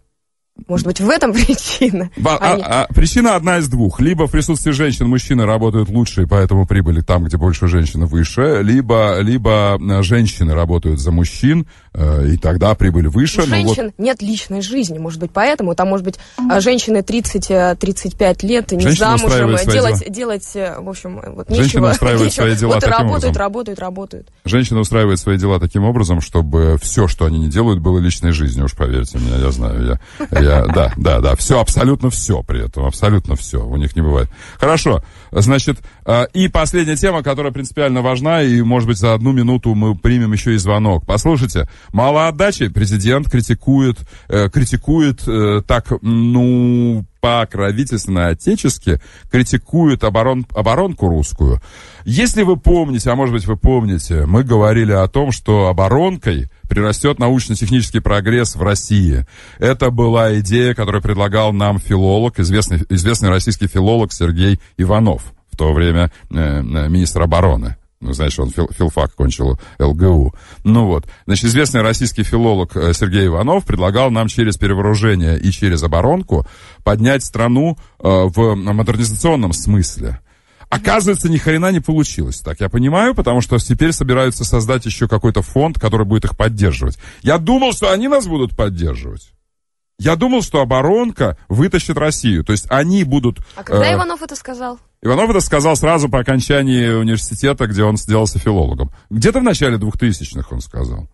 Может быть, в этом причина. ба- а- Они- а причина одна из двух. Либо в присутствии женщин мужчины работают лучше, и поэтому прибыли там, где больше женщин выше, либо, либо э, женщины работают за мужчин, э, и тогда прибыль выше. У но вот- женщин нет личной жизни, может быть, поэтому. Там, может быть, а, женщины 30-35 лет, не Женщина замужем, делать, дела. делать, э, в общем, вот нечего. устраивает нечего. свои дела Вот таким работают, образом. работают, работают. Женщина устраивает свои дела таким образом, чтобы все, что они не делают, было личной жизнью, уж поверьте мне, я знаю. Я, я, да, да, да, все, абсолютно все при этом, абсолютно все, у них не бывает. Хорошо, значит, э, и последняя тема, которая принципиально важна, и, может быть, за одну минуту мы примем еще и звонок. Послушайте, мало отдачи, президент критикует, э, критикует э, так, ну, покровительственно отечески критикует оборон, оборонку русскую. Если вы помните, а может быть вы помните, мы говорили о том, что оборонкой прирастет научно-технический прогресс в России. Это была идея, которую предлагал нам филолог, известный, известный российский филолог Сергей Иванов, в то время э, э, министр обороны. Ну, знаешь, он фил- филфак кончил ЛГУ. Ну вот. Значит, известный российский филолог э, Сергей Иванов предлагал нам через перевооружение и через оборонку поднять страну э, в модернизационном смысле. Оказывается, ни хрена не получилось. Так я понимаю, потому что теперь собираются создать еще какой-то фонд, который будет их поддерживать. Я думал, что они нас будут поддерживать. Я думал, что оборонка вытащит Россию. То есть они будут... А когда э, Иванов это сказал? Иванов это сказал сразу по окончании университета, где он сделался филологом. Где-то в начале 2000-х он сказал.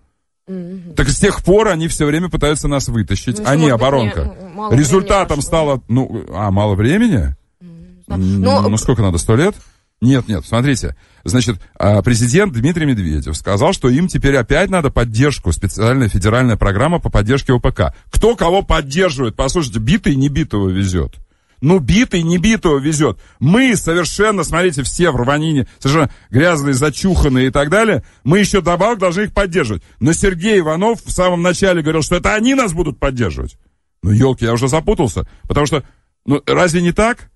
Мгм. Так с тех пор они все время пытаются нас вытащить. Ну, еще, они, оборонка. не- ну, Результатом времени стало... Ну, а, мало времени? М, Но- Ну, сколько надо, сто лет? Нет, нет, смотрите. Значит, а, президент Дмитрий Медведев сказал, что им теперь опять надо поддержку, специальная федеральная программа по поддержке ОПК. Кто кого поддерживает? Послушайте, битый не битого везет. Ну, битый не битого везет. Мы совершенно, смотрите, все в рванине, совершенно грязные, зачуханные и так далее. Мы еще добавок должны их поддерживать. Но Сергей Иванов в самом начале говорил, что это они нас будут поддерживать. Ну, елки, я уже запутался. Потому что, ну, разве не так?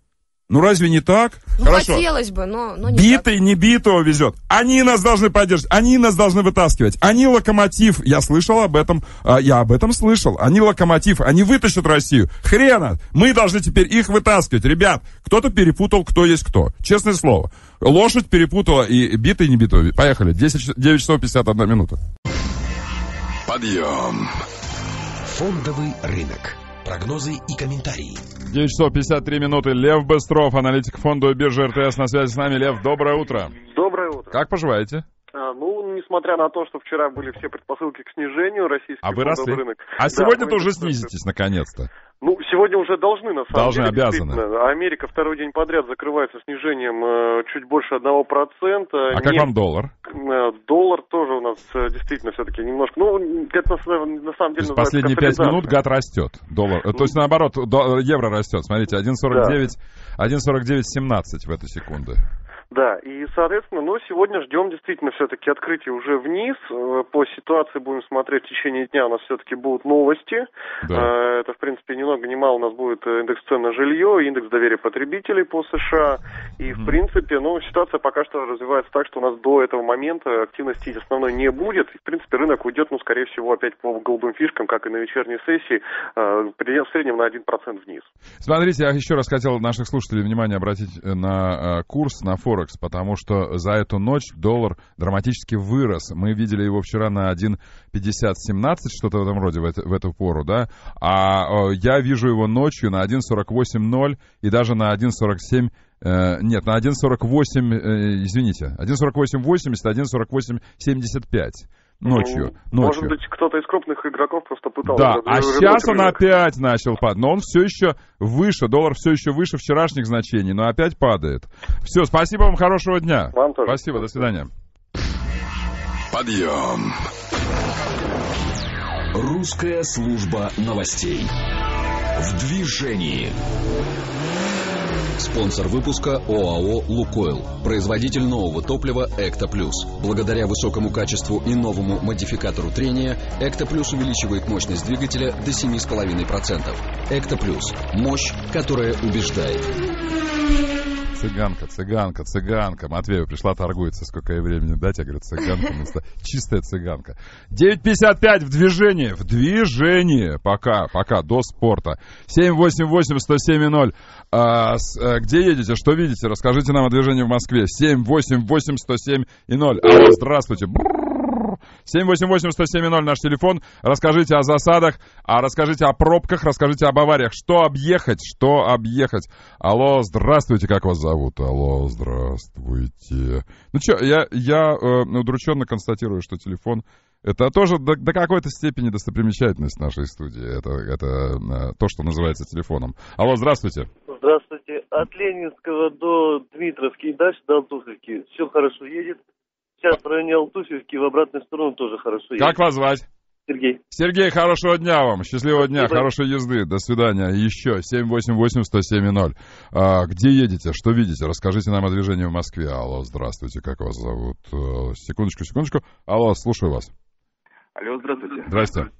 Ну, разве не так? Ну, хотелось бы, но, но не так. Битый не битого везет. Они нас должны поддерживать, они нас должны вытаскивать. Они локомотив. Я слышал об этом, а, я об этом слышал. Они локомотив, они вытащат Россию. Хрена. Мы должны теперь их вытаскивать. Ребят, кто-то перепутал, кто есть кто. Честное слово. Лошадь перепутала и битый и не битого. Поехали. 10, ч- 9 часов 51 минута. Подъем. Фондовый рынок. Прогнозы и комментарии. 9 часов 53 минуты. Лев Быстров, аналитик фонда биржи РТС на связи с нами. Лев, доброе утро. Доброе утро. Как поживаете? А, ну, несмотря на то, что вчера были все предпосылки к снижению российский А вы росли? рынок. А Да, сегодня-то уже снизитесь, наконец-то. Ну, сегодня уже должны, на самом Должны, деле. обязаны. действительно. Америка второй день подряд закрывается снижением э, чуть больше одного процента. А как вам доллар? Э, Доллар тоже у нас э, действительно все-таки немножко... Ну, это на, на самом То деле есть последние 5 называется минут гад растет. Доллар. э, То есть наоборот, до- евро растет. Смотрите, 1,49, 1,49,17 в эту секунду. Да, и, соответственно, ну, сегодня ждем действительно все-таки открытие уже вниз. Э, По ситуации будем смотреть в течение дня. У нас все-таки будут новости. Да. Э, Это, в принципе, ни много ни мало у нас будет э, индекс цен на жилье, индекс доверия потребителей по США. И, в принципе, ну, ситуация пока что развивается так, что у нас до этого момента активности основной не будет. И, в принципе, рынок уйдет, ну, скорее всего, опять по голубым фишкам, как и на вечерней сессии, в среднем на 1% вниз. Смотрите, я еще раз хотел наших слушателей внимание обратить на курс, на Форекс Форекс, потому что за эту ночь доллар драматически вырос. Мы видели его вчера на 1.50-17, что-то в этом роде, в, это, в эту пору, да, а э, я вижу его ночью на 1.48.0 и даже на 1.47 Э, нет, на 1.48, э, извините, 1.48.80, 1.48.75 ночью, Ну, ночью. Может быть, кто-то из крупных игроков просто пытался... Да, а сейчас он рынок. опять начал падать. Но он все еще выше, доллар все еще выше вчерашних значений, но опять падает. Все, спасибо вам, хорошего дня. Вам тоже. Спасибо, до свидания. Подъем. Русская служба новостей. В движении. Спонсор выпуска ОАО «Лукойл». Производитель нового топлива «Экта Плюс». Благодаря высокому качеству и новому модификатору трения, «Экта Плюс» увеличивает мощность двигателя до 7,5%. «Экта Плюс» – мощь, которая убеждает. Цыганка, цыганка, цыганка. Матвеева пришла, торгуется. Сколько ей времени дать? Я говорю, цыганка. вместо- Чистая цыганка. 9.55 в движении. В движении. Пока, пока, до спорта. 788-107-0. А, э, где едете? Что видите? Расскажите нам о движении в Москве. 788-107-0. Алло, здравствуйте. Брррр. 788-107-0 наш телефон. Расскажите о засадах, а расскажите о пробках, расскажите об авариях. Что объехать, что объехать. Алло, здравствуйте, как вас зовут? Алло, здравствуйте. Ну что, я, я э, удрученно констатирую, что телефон это тоже до, до какой-то степени достопримечательность нашей студии. Это, это э, то, что называется телефоном. Алло, здравствуйте. Здравствуйте. От Ленинского до Дмитровки и дальше до Алтуфьевки. Все хорошо едет. Сейчас в районе Алтуфьевки в обратную сторону тоже хорошо едет. Как вас звать? Сергей. Сергей, хорошего дня вам, счастливого дня, Спасибо. хорошей езды, до свидания. Еще 788-107-0. А, где едете, что видите? Расскажите нам о движении в Москве. Алло, здравствуйте, как вас зовут? Э, Секундочку, секундочку. Алло, слушаю вас. Алло, здравствуйте. Здрасте.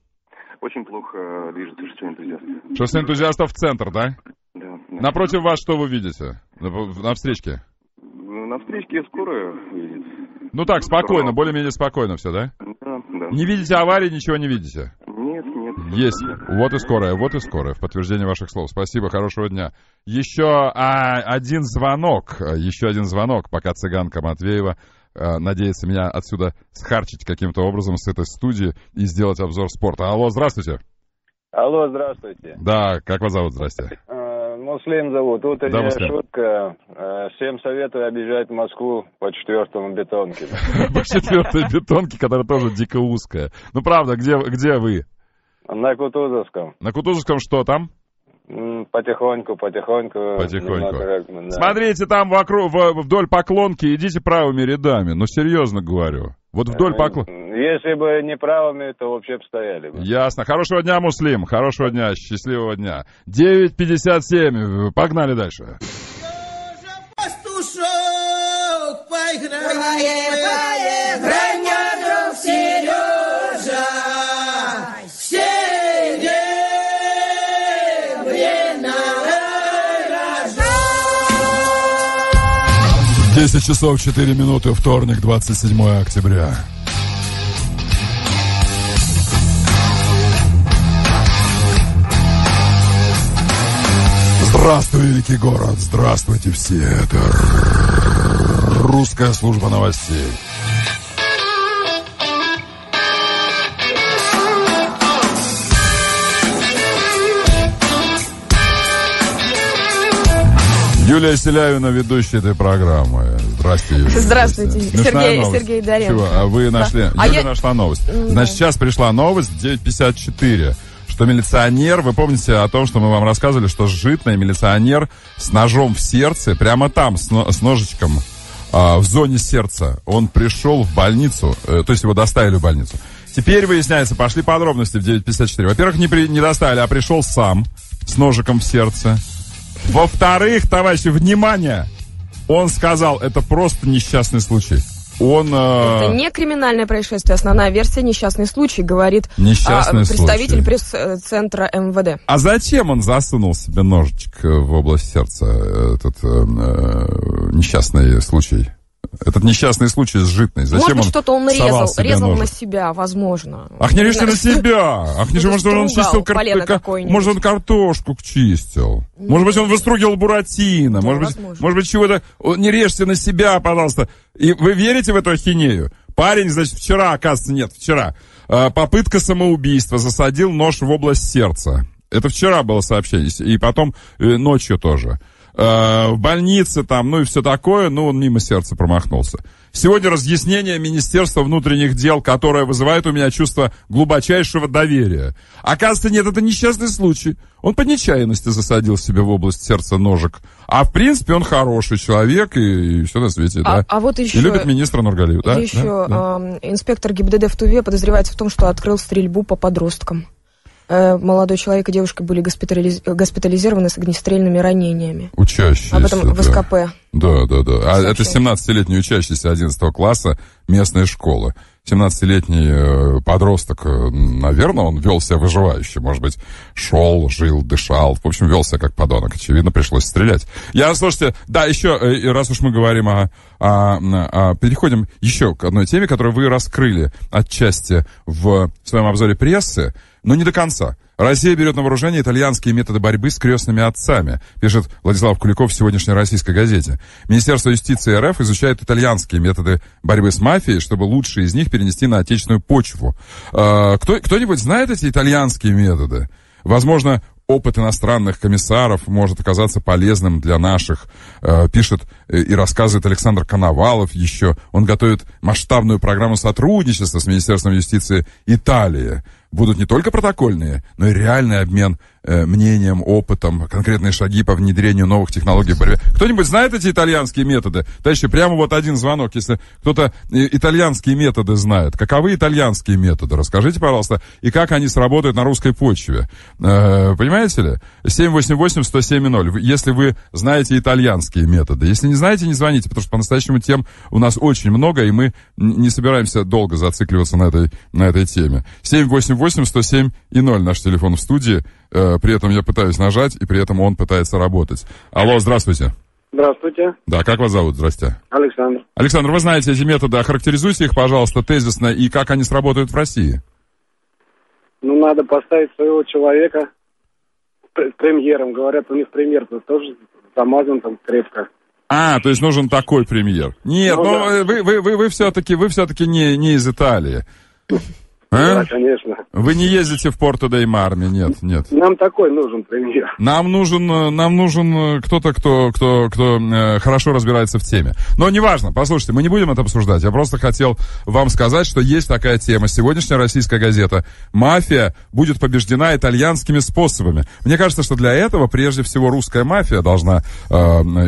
Очень плохо э, движется шоссе энтузиаст. Шоссе энтузиастов в центр, да? Да. да. Напротив вас что вы видите? На, на встречке? На встречке скорая едет. Ну так, спокойно, более-менее спокойно все, да? Да, да. Не видите аварии, ничего не видите? Нет, нет. Есть. Вот и скорая, вот и скорая. В подтверждение ваших слов. Спасибо, хорошего дня. Еще а, один звонок. а, Еще один звонок, пока цыганка Матвеева а, надеется меня отсюда схарчить каким-то образом с этой студии и сделать обзор спорта. Алло, здравствуйте. Алло, здравствуйте. Да, как вас зовут? Здрасте. Муслим зовут. Утренняя Да, Муслим. шутка. Э, Всем советую объезжать Москву по четвертому бетонке. По четвертой бетонке, которая тоже дико узкая. Ну, правда, где, где вы? На Кутузовском. На Кутузовском что там? Потихоньку, потихоньку. Потихоньку. немного да. Смотрите, там вокруг, вдоль поклонки идите правыми рядами. Ну, серьезно говорю. Вот вдоль поклонки. Если бы не правыми, то вообще бы стояли. бы. Ясно. Хорошего дня, Муслим. Хорошего дня, счастливого дня. 9.57. Погнали дальше. Пастушок, поиграй, 10 часов 4 минуты, вторник, 27 октября. Здравствуй, великий город! Здравствуйте все! Это русская служба новостей. Юлия Селявина, ведущая этой программы. Здравствуйте, Юлия. Здравствуйте, Смешная Сергей- новость. Сергей Доренко. Чего? А вы Да. нашли? А Юля я- нашла новость. Значит, да. сейчас пришла новость 9.54, что милиционер, вы помните о том, что мы вам рассказывали, что житный милиционер с ножом в сердце, прямо там, с, но- с ножичком, а, в зоне сердца, он пришел в больницу, э, то есть его доставили в больницу. Теперь выясняется, пошли подробности в 9.54. Во-первых, не, при- не доставили, а пришел сам с ножиком в сердце. Во-вторых, товарищи, внимание! Он сказал, это просто несчастный случай. Он... э, Это не криминальное происшествие. Основная версия несчастный случай, говорит Несчастный а, представитель пресс-центра МВД. А зачем он засунул себе ножичек в область сердца, этот э, э, несчастный случай? Этот несчастный случай с житной. Зачем Может быть, он что-то он резал, резал ножик? на себя, возможно. Ах, не режьте на себя! Ах, не же, может, он чистил кар- полено кар- какое-нибудь. Может, он картошку чистил. Может быть, он выстругивал буратино. Может быть, может быть, чего-то... Не режьте на себя, пожалуйста. И вы верите в эту ахинею? Парень, значит, вчера, оказывается, нет, вчера. э, Попытка самоубийства. Засадил нож в область сердца. Это вчера было сообщение. И потом э, ночью тоже. Э, В больнице там, ну и все такое, ну он мимо сердца промахнулся. Сегодня разъяснение Министерства внутренних дел, которое вызывает у меня чувство глубочайшего доверия. Оказывается, нет, это несчастный случай. Он по нечаянности засадил себе в область сердца ножик. А в принципе он хороший человек и, все на свете, А- да. а вот еще- И любит министра Нургалиева, да? Еще Да, да. ам, инспектор ГИБДД в Туве подозревается в том, что открыл стрельбу по подросткам. Э, Молодой человек и девушка были госпитализ- госпитализированы с огнестрельными ранениями. Учащийся. Об этом в да. СКП. Да, да, да. А это Сообщает. 17-летний учащийся 11 класса местной школы. 17-летний э, подросток, э, наверное, он вел себя выживающе. Может быть, шел, жил, дышал. В общем, вел себя как подонок. Очевидно, пришлось стрелять. Я, слушайте, да, еще, раз уж мы говорим о... о- о- переходим еще к одной теме, которую вы раскрыли отчасти в своем обзоре прессы, но не до конца. Россия берет на вооружение итальянские методы борьбы с крестными отцами, пишет Владислав Куликов в сегодняшней российской газете. Министерство юстиции РФ изучает итальянские методы борьбы с мафией, чтобы лучшие из них перенести на отечественную почву. Э, Кто, кто-нибудь знает эти итальянские методы? Возможно, опыт иностранных комиссаров может оказаться полезным для наших, э, пишет э, и рассказывает Александр Коновалов еще. Он готовит масштабную программу сотрудничества с Министерством юстиции Италии. Будут не только протокольные, но и реальный обмен мнением, опытом, конкретные шаги по внедрению новых технологий в борьбе. Кто-нибудь знает эти итальянские методы? Товарищи, прямо вот один звонок, если кто-то э, итальянские методы знает. Каковы итальянские методы? Расскажите, пожалуйста, и как они сработают на русской почве. Э, понимаете ли? 788-107-0. Если вы знаете итальянские методы. Если не знаете, не звоните, потому что по-настоящему тем у нас очень много, и мы не собираемся долго зацикливаться на этой, на этой теме. 788-107 и 0 наш телефон в студии. Э, при этом я пытаюсь нажать, и при этом он пытается работать. Алло, здравствуйте. Здравствуйте, Да, как вас зовут? Здрасте. Александр. Александр, вы знаете эти методы, охарактеризуйте их, пожалуйста, тезисно, и как они сработают в России. Ну, надо поставить своего человека пр- премьером. Говорят, у них премьер тоже замазан там крепко. А, то есть нужен такой премьер. Нет, Ну ну, да. э, вы, вы, вы, вы все-таки, вы все-таки не, не из Италии. А? Да, конечно. Вы не ездите в Порто дей Марме, нет, нет. Нам такой нужен премьер. Нам нужен, нам нужен э, кто-то, кто, кто, кто э, хорошо разбирается в теме. Но неважно, послушайте, мы не будем это обсуждать. Я просто хотел вам сказать, что есть такая тема. Сегодняшняя российская газета «Мафия будет побеждена итальянскими способами». Мне кажется, что для этого прежде всего русская мафия должна э,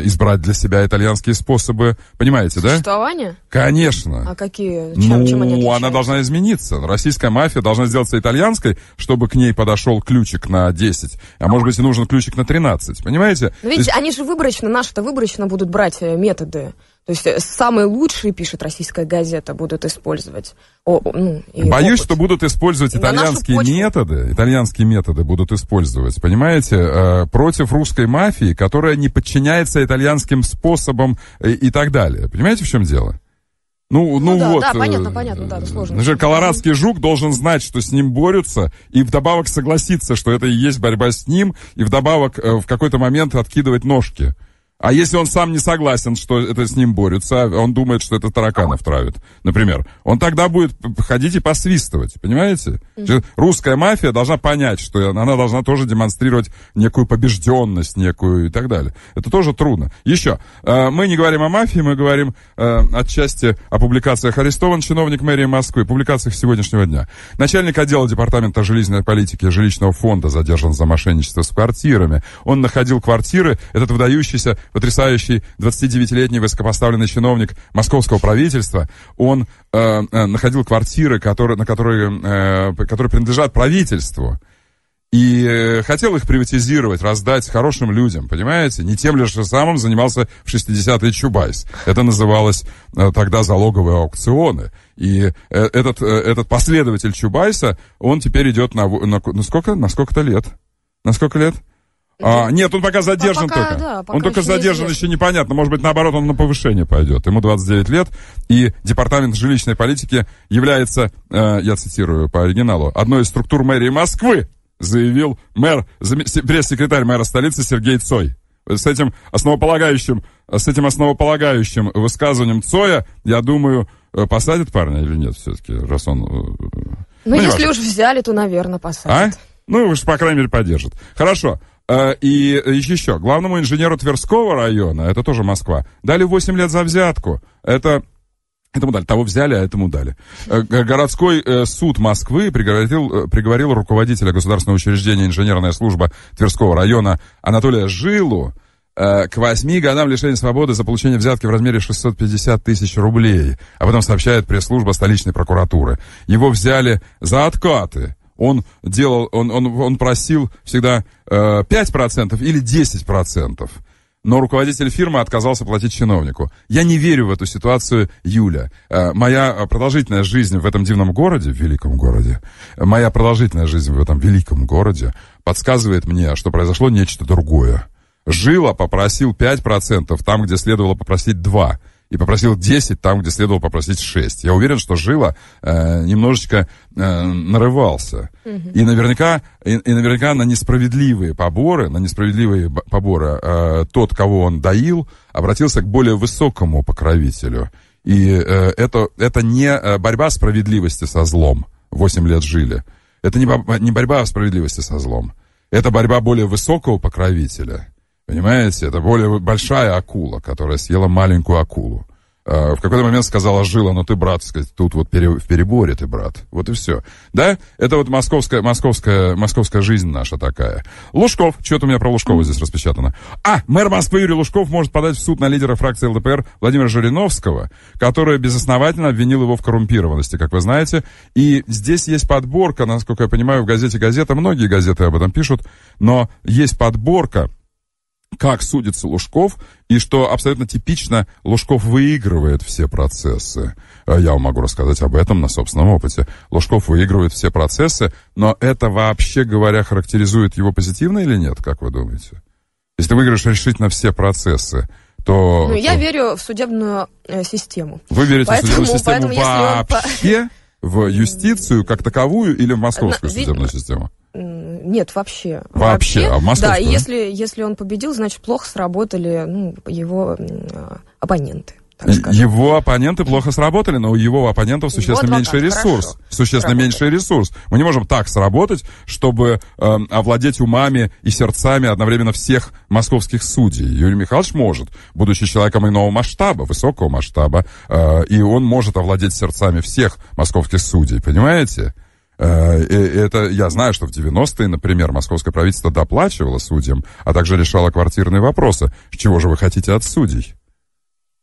избрать для себя итальянские способы. Понимаете, да? Существование? Конечно. А какие? Чем, ну, чем они она отличаются? должна измениться. Российская мафия должна сделаться итальянской, чтобы к ней подошел ключик на 10. А может быть и нужен ключик на 13. Понимаете? Но видите, есть- они же выборочно, наши-то выборочно будут брать э, методы. То есть э, самые лучшие, пишет российская газета, будут использовать. О, ну, и Боюсь, опыт. что будут использовать итальянские методы. Итальянские методы будут использовать, понимаете, э, против русской мафии, которая не подчиняется итальянским способам э, и так далее. Понимаете, в чем дело? Ну, ну, Ну да, вот. да, э, понятно, понятно, да, сложно. Значит, колорадский жук должен знать, что с ним борются, и вдобавок согласиться, что это и есть борьба с ним, и вдобавок э, в какой-то момент откидывать ножки. А если он сам не согласен, что это с ним борются, а он думает, что это тараканов травит, например, он тогда будет ходить и посвистывать, понимаете? Же Русская мафия должна понять, что она должна тоже демонстрировать некую побежденность, некую и так далее. Это тоже трудно. Еще, э, мы не говорим о мафии, мы говорим э, отчасти о публикациях арестован чиновник мэрии Москвы, публикациях сегодняшнего дня. Начальник отдела департамента жилищной политики и жилищного фонда задержан за мошенничество с квартирами. Он находил квартиры, этот выдающийся, потрясающий 29-летний высокопоставленный чиновник московского правительства, он э, э, находил квартиры, которые, на которые, э, которые принадлежат правительству. И э, хотел их приватизировать, раздать хорошим людям, понимаете? Не тем лишь самым занимался в 60-е Чубайс. Это называлось э, тогда залоговые аукционы. И этот, этот последователь Чубайса, он теперь идет на, на, на сколько? На сколько-то лет. На сколько лет? А, нет, он пока задержан пока, только. да, пока он только еще задержан, еще непонятно. Может быть, наоборот, он на повышение пойдет. Ему 29 лет, и Департамент жилищной политики является, э, я цитирую по оригиналу, одной из структур мэрии Москвы, заявил мэр, пресс-секретарь мэра столицы Сергей Цой. С этим основополагающим, с этим основополагающим высказыванием Цоя, я думаю, э, посадят парня или нет все-таки, раз он... э, Ну, не если уж взяли, то, наверное, А? посадят. Ну, уж, по крайней мере, поддержит. Хорошо. Э, И еще, главному инженеру Тверского района, это тоже Москва, дали 8 лет за взятку. Это Этому дали. Того взяли, а этому дали. Э, Городской э, суд Москвы приговорил, э, приговорил руководителя государственного учреждения инженерная служба Тверского района Анатолия Жилу к восьми годам лишения свободы за получение взятки в размере 650 тысяч рублей. Об этом сообщает пресс-служба столичной прокуратуры. Его взяли за откаты. Он делал, он, он, он просил всегда э, 5% или 10%. Но руководитель фирмы отказался платить чиновнику. Я не верю в эту ситуацию, Юля. Э, Моя продолжительная жизнь в этом дивном городе, в великом городе, моя продолжительная жизнь в этом великом городе подсказывает мне, что произошло нечто другое. Жила попросил 5% там, где следовало попросить 2%. И попросил 10 там, где следовало попросить 6. Я уверен, что Жила э, немножечко э, нарывался. И наверняка, и, и наверняка на несправедливые поборы, на несправедливые поборы э, тот, кого он доил, обратился к более высокому покровителю. И э, это, это не э, борьба справедливости со злом. 8 лет жили. Это не, не борьба справедливости со злом. Это борьба более высокого покровителя. Понимаете? Это более большая акула, которая съела маленькую акулу. Э, В какой-то момент сказала Жила, ну ты, брат, сказать, тут вот пере- в переборе ты, брат. Вот и все. Да? Это вот московская, московская, московская жизнь наша такая. Лужков. Что-то у меня про Лужкова здесь распечатано. А, мэр Москвы Юрий Лужков может подать в суд на лидера фракции ЛДПР Владимира Жириновского, который безосновательно обвинил его в коррумпированности, как вы знаете. И здесь есть подборка, насколько я понимаю, в газете «Газета». Многие газеты об этом пишут. Но есть подборка как судится Лужков, и что абсолютно типично, Лужков выигрывает все процессы. Э, Я вам могу рассказать об этом на собственном опыте. Лужков выигрывает все процессы, но это вообще говоря характеризует его позитивно или нет, как вы думаете? Если ты выиграешь решительно все процессы, то... Ну, я то верю в судебную э, систему. Вы верите Поэтому- в судебную систему поэтому если он вообще? В юстицию как таковую или в московскую ви- судебную систему? Нет, вообще. Вообще, а в Да, и если, если он победил, значит, плохо сработали ну, его а, оппоненты. Его оппоненты плохо сработали, но у его оппонентов существенно адвокат меньший ресурс. хорошо Существенно меньший ресурс. Мы не можем так сработать, чтобы э, овладеть умами и сердцами одновременно всех московских судей. Юрий Михайлович может, будучи человеком иного масштаба, высокого масштаба, э, и он может овладеть сердцами всех московских судей, понимаете? Э, Это я знаю, что в 90-е, например, московское правительство доплачивало судьям, а также решало квартирные вопросы. Чего же вы хотите от судей?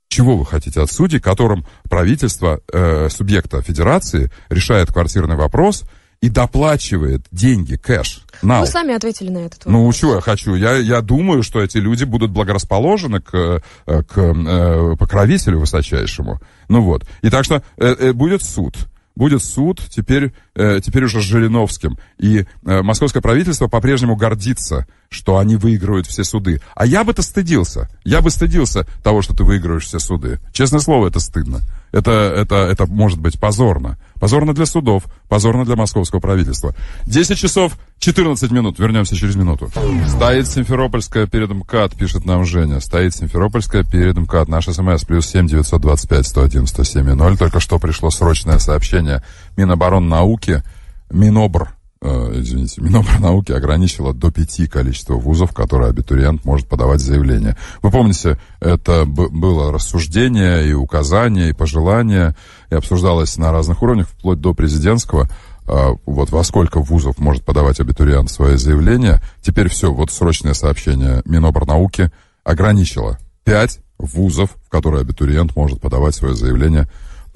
Чего вы хотите от судей, которым правительство э, субъекта федерации решает квартирный вопрос и доплачивает деньги, кэш, нал? Вы сами ответили на этот вопрос. Ну, чего я хочу? Я, я думаю, что эти люди будут благорасположены к, э, к э, покровителю высочайшему. Ну вот. И так что э, э, будет суд. Будет суд теперь, э, теперь уже с Жириновским. И э, московское правительство по-прежнему гордится, что они выигрывают все суды. А я бы-то стыдился. Я бы стыдился того, что ты выигрываешь все суды. Честное слово, это стыдно. Это, это, это может быть позорно. Позорно для судов, позорно для московского правительства. 10 часов 14 минут. Вернемся через минуту. Стоит Симферопольская перед МКАД, пишет нам Женя. Стоит Симферопольская перед МКАД. Наш смс плюс 7 925 101 107 0. Только что пришло срочное сообщение Минобороннауки. Минобр э, извините, Минобрнауки ограничила до пяти количество вузов, в которые абитуриент может подавать заявление. Вы помните, это было рассуждение и указание, и пожелание, и обсуждалось на разных уровнях, вплоть до президентского, э, вот во сколько вузов может подавать абитуриент свои заявления. Теперь все, вот срочное сообщение Минобрнауки ограничило пять вузов, в которые абитуриент может подавать свое заявление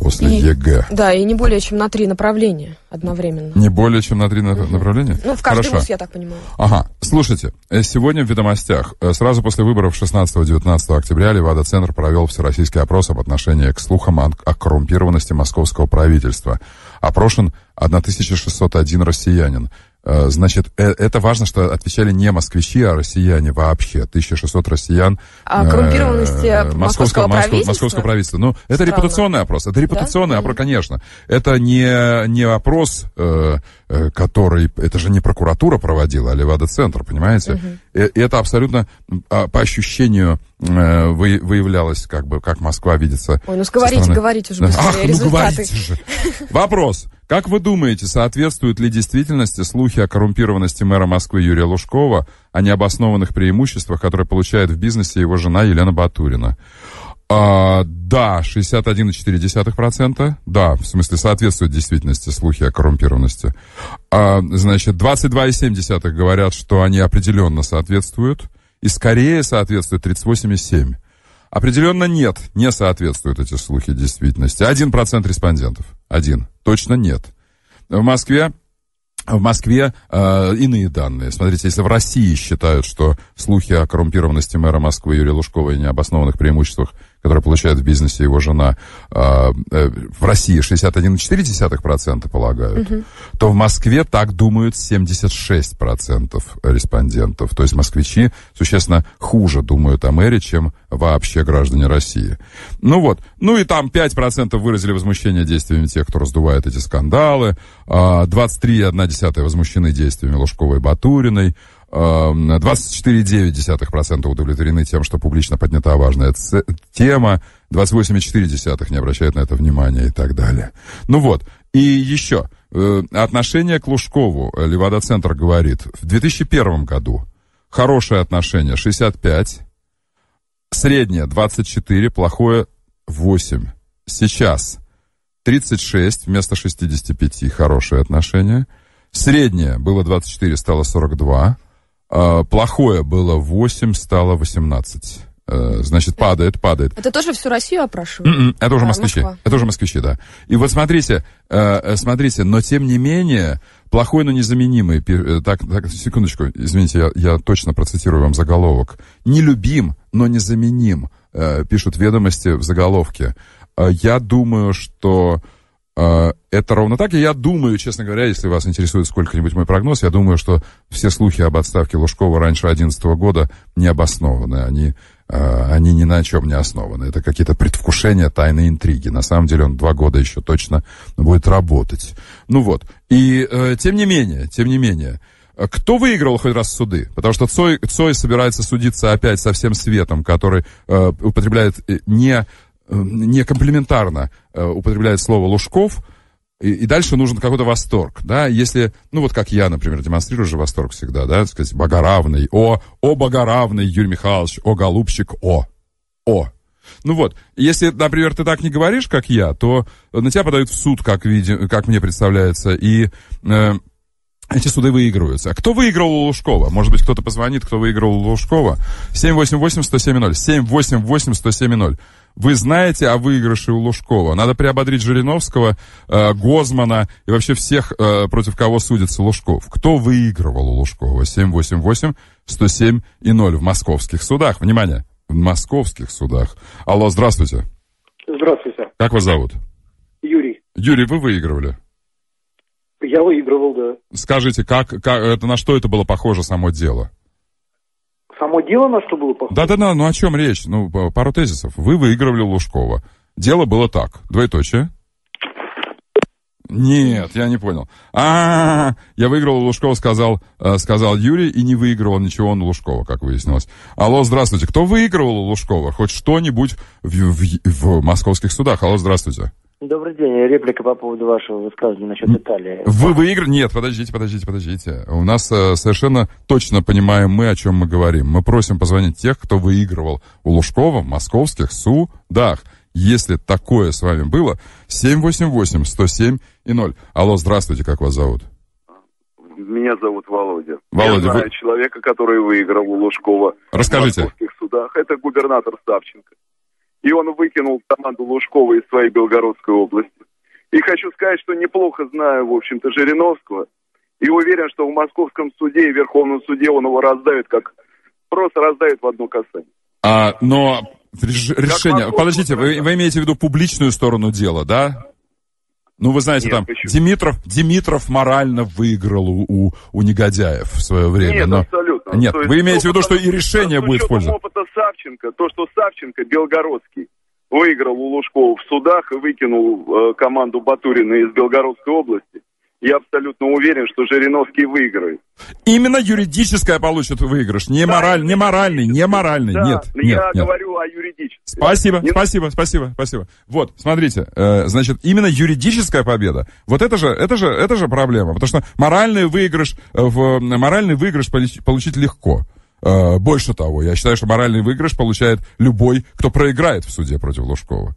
после И- ЕГЭ. Да, и не более чем на три направления одновременно. Не более чем на три на- направления? Ну, в каждый Хорошо. вуз, я так понимаю. Ага, слушайте, э, сегодня в «Ведомостях», э, сразу после выборов 16-19 октября Левада-центр провел всероссийский опрос об отношении к слухам о, о коррумпированности московского правительства. опрошен 1601 россиянин. Э, Значит, э, это важно, что отвечали не москвичи, а россияне вообще. 1600 россиян. А э, коррумпированности московского, московского московского, правительства? московского правительства. Ну, это Странно. репутационный опрос. Это репутационный опрос, конечно. Это не, не опрос, э, э, который... Это же не прокуратура проводила, а Левада-центр, понимаете? Мгм. Э, Это абсолютно а, по ощущению э, вы- выявлялось, как бы, как Москва видится. Ой, ну говорите, стороны. говорите уже Да. быстрее Ах, ну результаты. говорите же. Вопрос. Как вы думаете, соответствуют ли действительности слухи о коррумпированности мэра Москвы Юрия Лужкова, о необоснованных преимуществах, которые получает в бизнесе его жена Елена Батурина? А, да, 61,4%. Да, в смысле, соответствуют действительности слухи о коррумпированности. А, значит, 22,7% говорят, что они определенно соответствуют. И скорее соответствуют 38,7%. Определенно нет, не соответствуют эти слухи действительности. Один процент респондентов. Один. Точно нет. В Москве в Москве э, иные данные. Смотрите, если в России считают, что слухи о коррумпированности мэра Москвы Юрия Лужкова и необоснованных преимуществах, которые получает в бизнесе его жена, э, э, в России 61,4% полагают, Мгм. то в Москве так думают 76% респондентов. То есть москвичи существенно хуже думают о мэре, чем вообще граждане России. Ну вот. Ну и там 5% выразили возмущение действиями тех, кто раздувает эти скандалы. А, 23,1% возмущены действиями Лужковой и Батуриной. А, 24,9% удовлетворены тем, что публично поднята важная тема. 28,4% не обращают на это внимания и так далее. Ну вот. И еще. э, Отношение к Лужкову. Левада-центр говорит. В 2001 году хорошее отношение 65, среднее 24, плохое 8. Сейчас 36 вместо 65 хорошее отношение. Среднее было 24, стало 42. А, Плохое было 8, стало 18. Э, Значит, падает, падает. Это тоже всю Россию опрашивают? М-м, Это уже А, москвичи. Москва. Это уже москвичи, да. И вот смотрите, э, э, смотрите, но тем не менее, плохой, но незаменимый, так, так, секундочку, извините, я, я точно процитирую вам заголовок. Нелюбим, но незаменим, пишут ведомости в заголовке. Я думаю, что это ровно так. И я думаю, честно говоря, если вас интересует сколько-нибудь мой прогноз, я думаю, что все слухи об отставке Лужкова раньше 2011 года не обоснованы. Они, э, они ни на чем не основаны. Это какие-то предвкушения тайной интриги. На самом деле он два года еще точно будет работать. Ну вот. И э, тем не менее, тем не менее, кто выиграл хоть раз суды? Потому что Цой, Цой собирается судиться опять со всем светом, который э, употребляет э, не, э, не комплементарно э, употребляет слово Лужков, и, и дальше нужен какой-то восторг, да, если, ну вот как я, например, демонстрирую же восторг всегда, да, так сказать, богоравный, о, о богоравный Юрий Михайлович, о голубчик, о, о. Ну вот, если, например, ты так не говоришь, как я, то на тебя подают в суд, как, види, как мне представляется, и э, эти суды выигрываются. А кто выиграл у Лужкова? Может быть, кто-то позвонит, кто выиграл у Лужкова? 788-107-0. 788-107-0. Вы знаете о выигрыше у Лужкова. Надо приободрить Жириновского, э, Гозмана и вообще всех, э, против кого судится Лужков. Кто выигрывал у Лужкова? 788-107 и 0 в московских судах. Внимание, в московских судах. Алло, здравствуйте. Здравствуйте, Как вас зовут? Юрий. Юрий, вы выигрывали? Я выигрывал, да. Скажите, как, как это, на что это было похоже само дело? Само дело на что было похоже? Да-да-да, ну о чем речь? Ну, пару тезисов. Вы выигрывали Лужкова. Дело было так. Двоеточие. Нет, я не понял. А, я выиграл у Лужкова, сказал, э, сказал Юрий, и не выигрывал ничего он у Лужкова, как выяснилось. Алло, здравствуйте. Кто выигрывал у Лужкова? Хоть что-нибудь в, в- в московских судах? Алло, здравствуйте. Добрый день. Реплика по поводу вашего высказывания насчет Италии. Вы выиграли? Нет, подождите, подождите, подождите. У нас э, совершенно точно понимаем мы, о чем мы говорим. Мы просим позвонить тех, кто выигрывал у Лужкова в московских судах. Если такое с вами было, 788-107 и 0. Алло, здравствуйте, как вас зовут? Меня зовут Володя. Володя, Я знаю вы- человека, который выиграл у Лужкова Расскажите. в московских судах. Это губернатор Савченко. И он выкинул команду Лужкова из своей Белгородской области. И хочу сказать, что неплохо знаю, в общем-то, Жириновского. И уверен, что в московском суде и Верховном суде он его раздавит, как просто раздавит в одно касание. А, но реш- решение... Подождите, вы, вы имеете в виду публичную сторону дела, да? Ну, вы знаете, Нет, там почему? Димитров, Димитров морально выиграл у, у, у негодяев в свое время. Нет, но... абсолютно. Нет, То есть вы имеете в виду, что и решение с будет в пользу. опыта Савченко, то, что Савченко, Белгородский, выиграл у Лужкова в судах и выкинул э, команду Батурина из Белгородской области, я абсолютно уверен, что Жириновский выиграет. Именно юридическое получит выигрыш, не, мораль, не моральный, не моральный, Да, нет, нет, я нет. говорю о юридическом. Спасибо, Не- спасибо, спасибо, спасибо. Вот, смотрите, э, значит, именно юридическая победа, вот это же, это же, это же проблема, потому что моральный выигрыш, э, в, моральный выигрыш получить легко. Э, больше того, я считаю, что моральный выигрыш получает любой, кто проиграет в суде против Лужкова.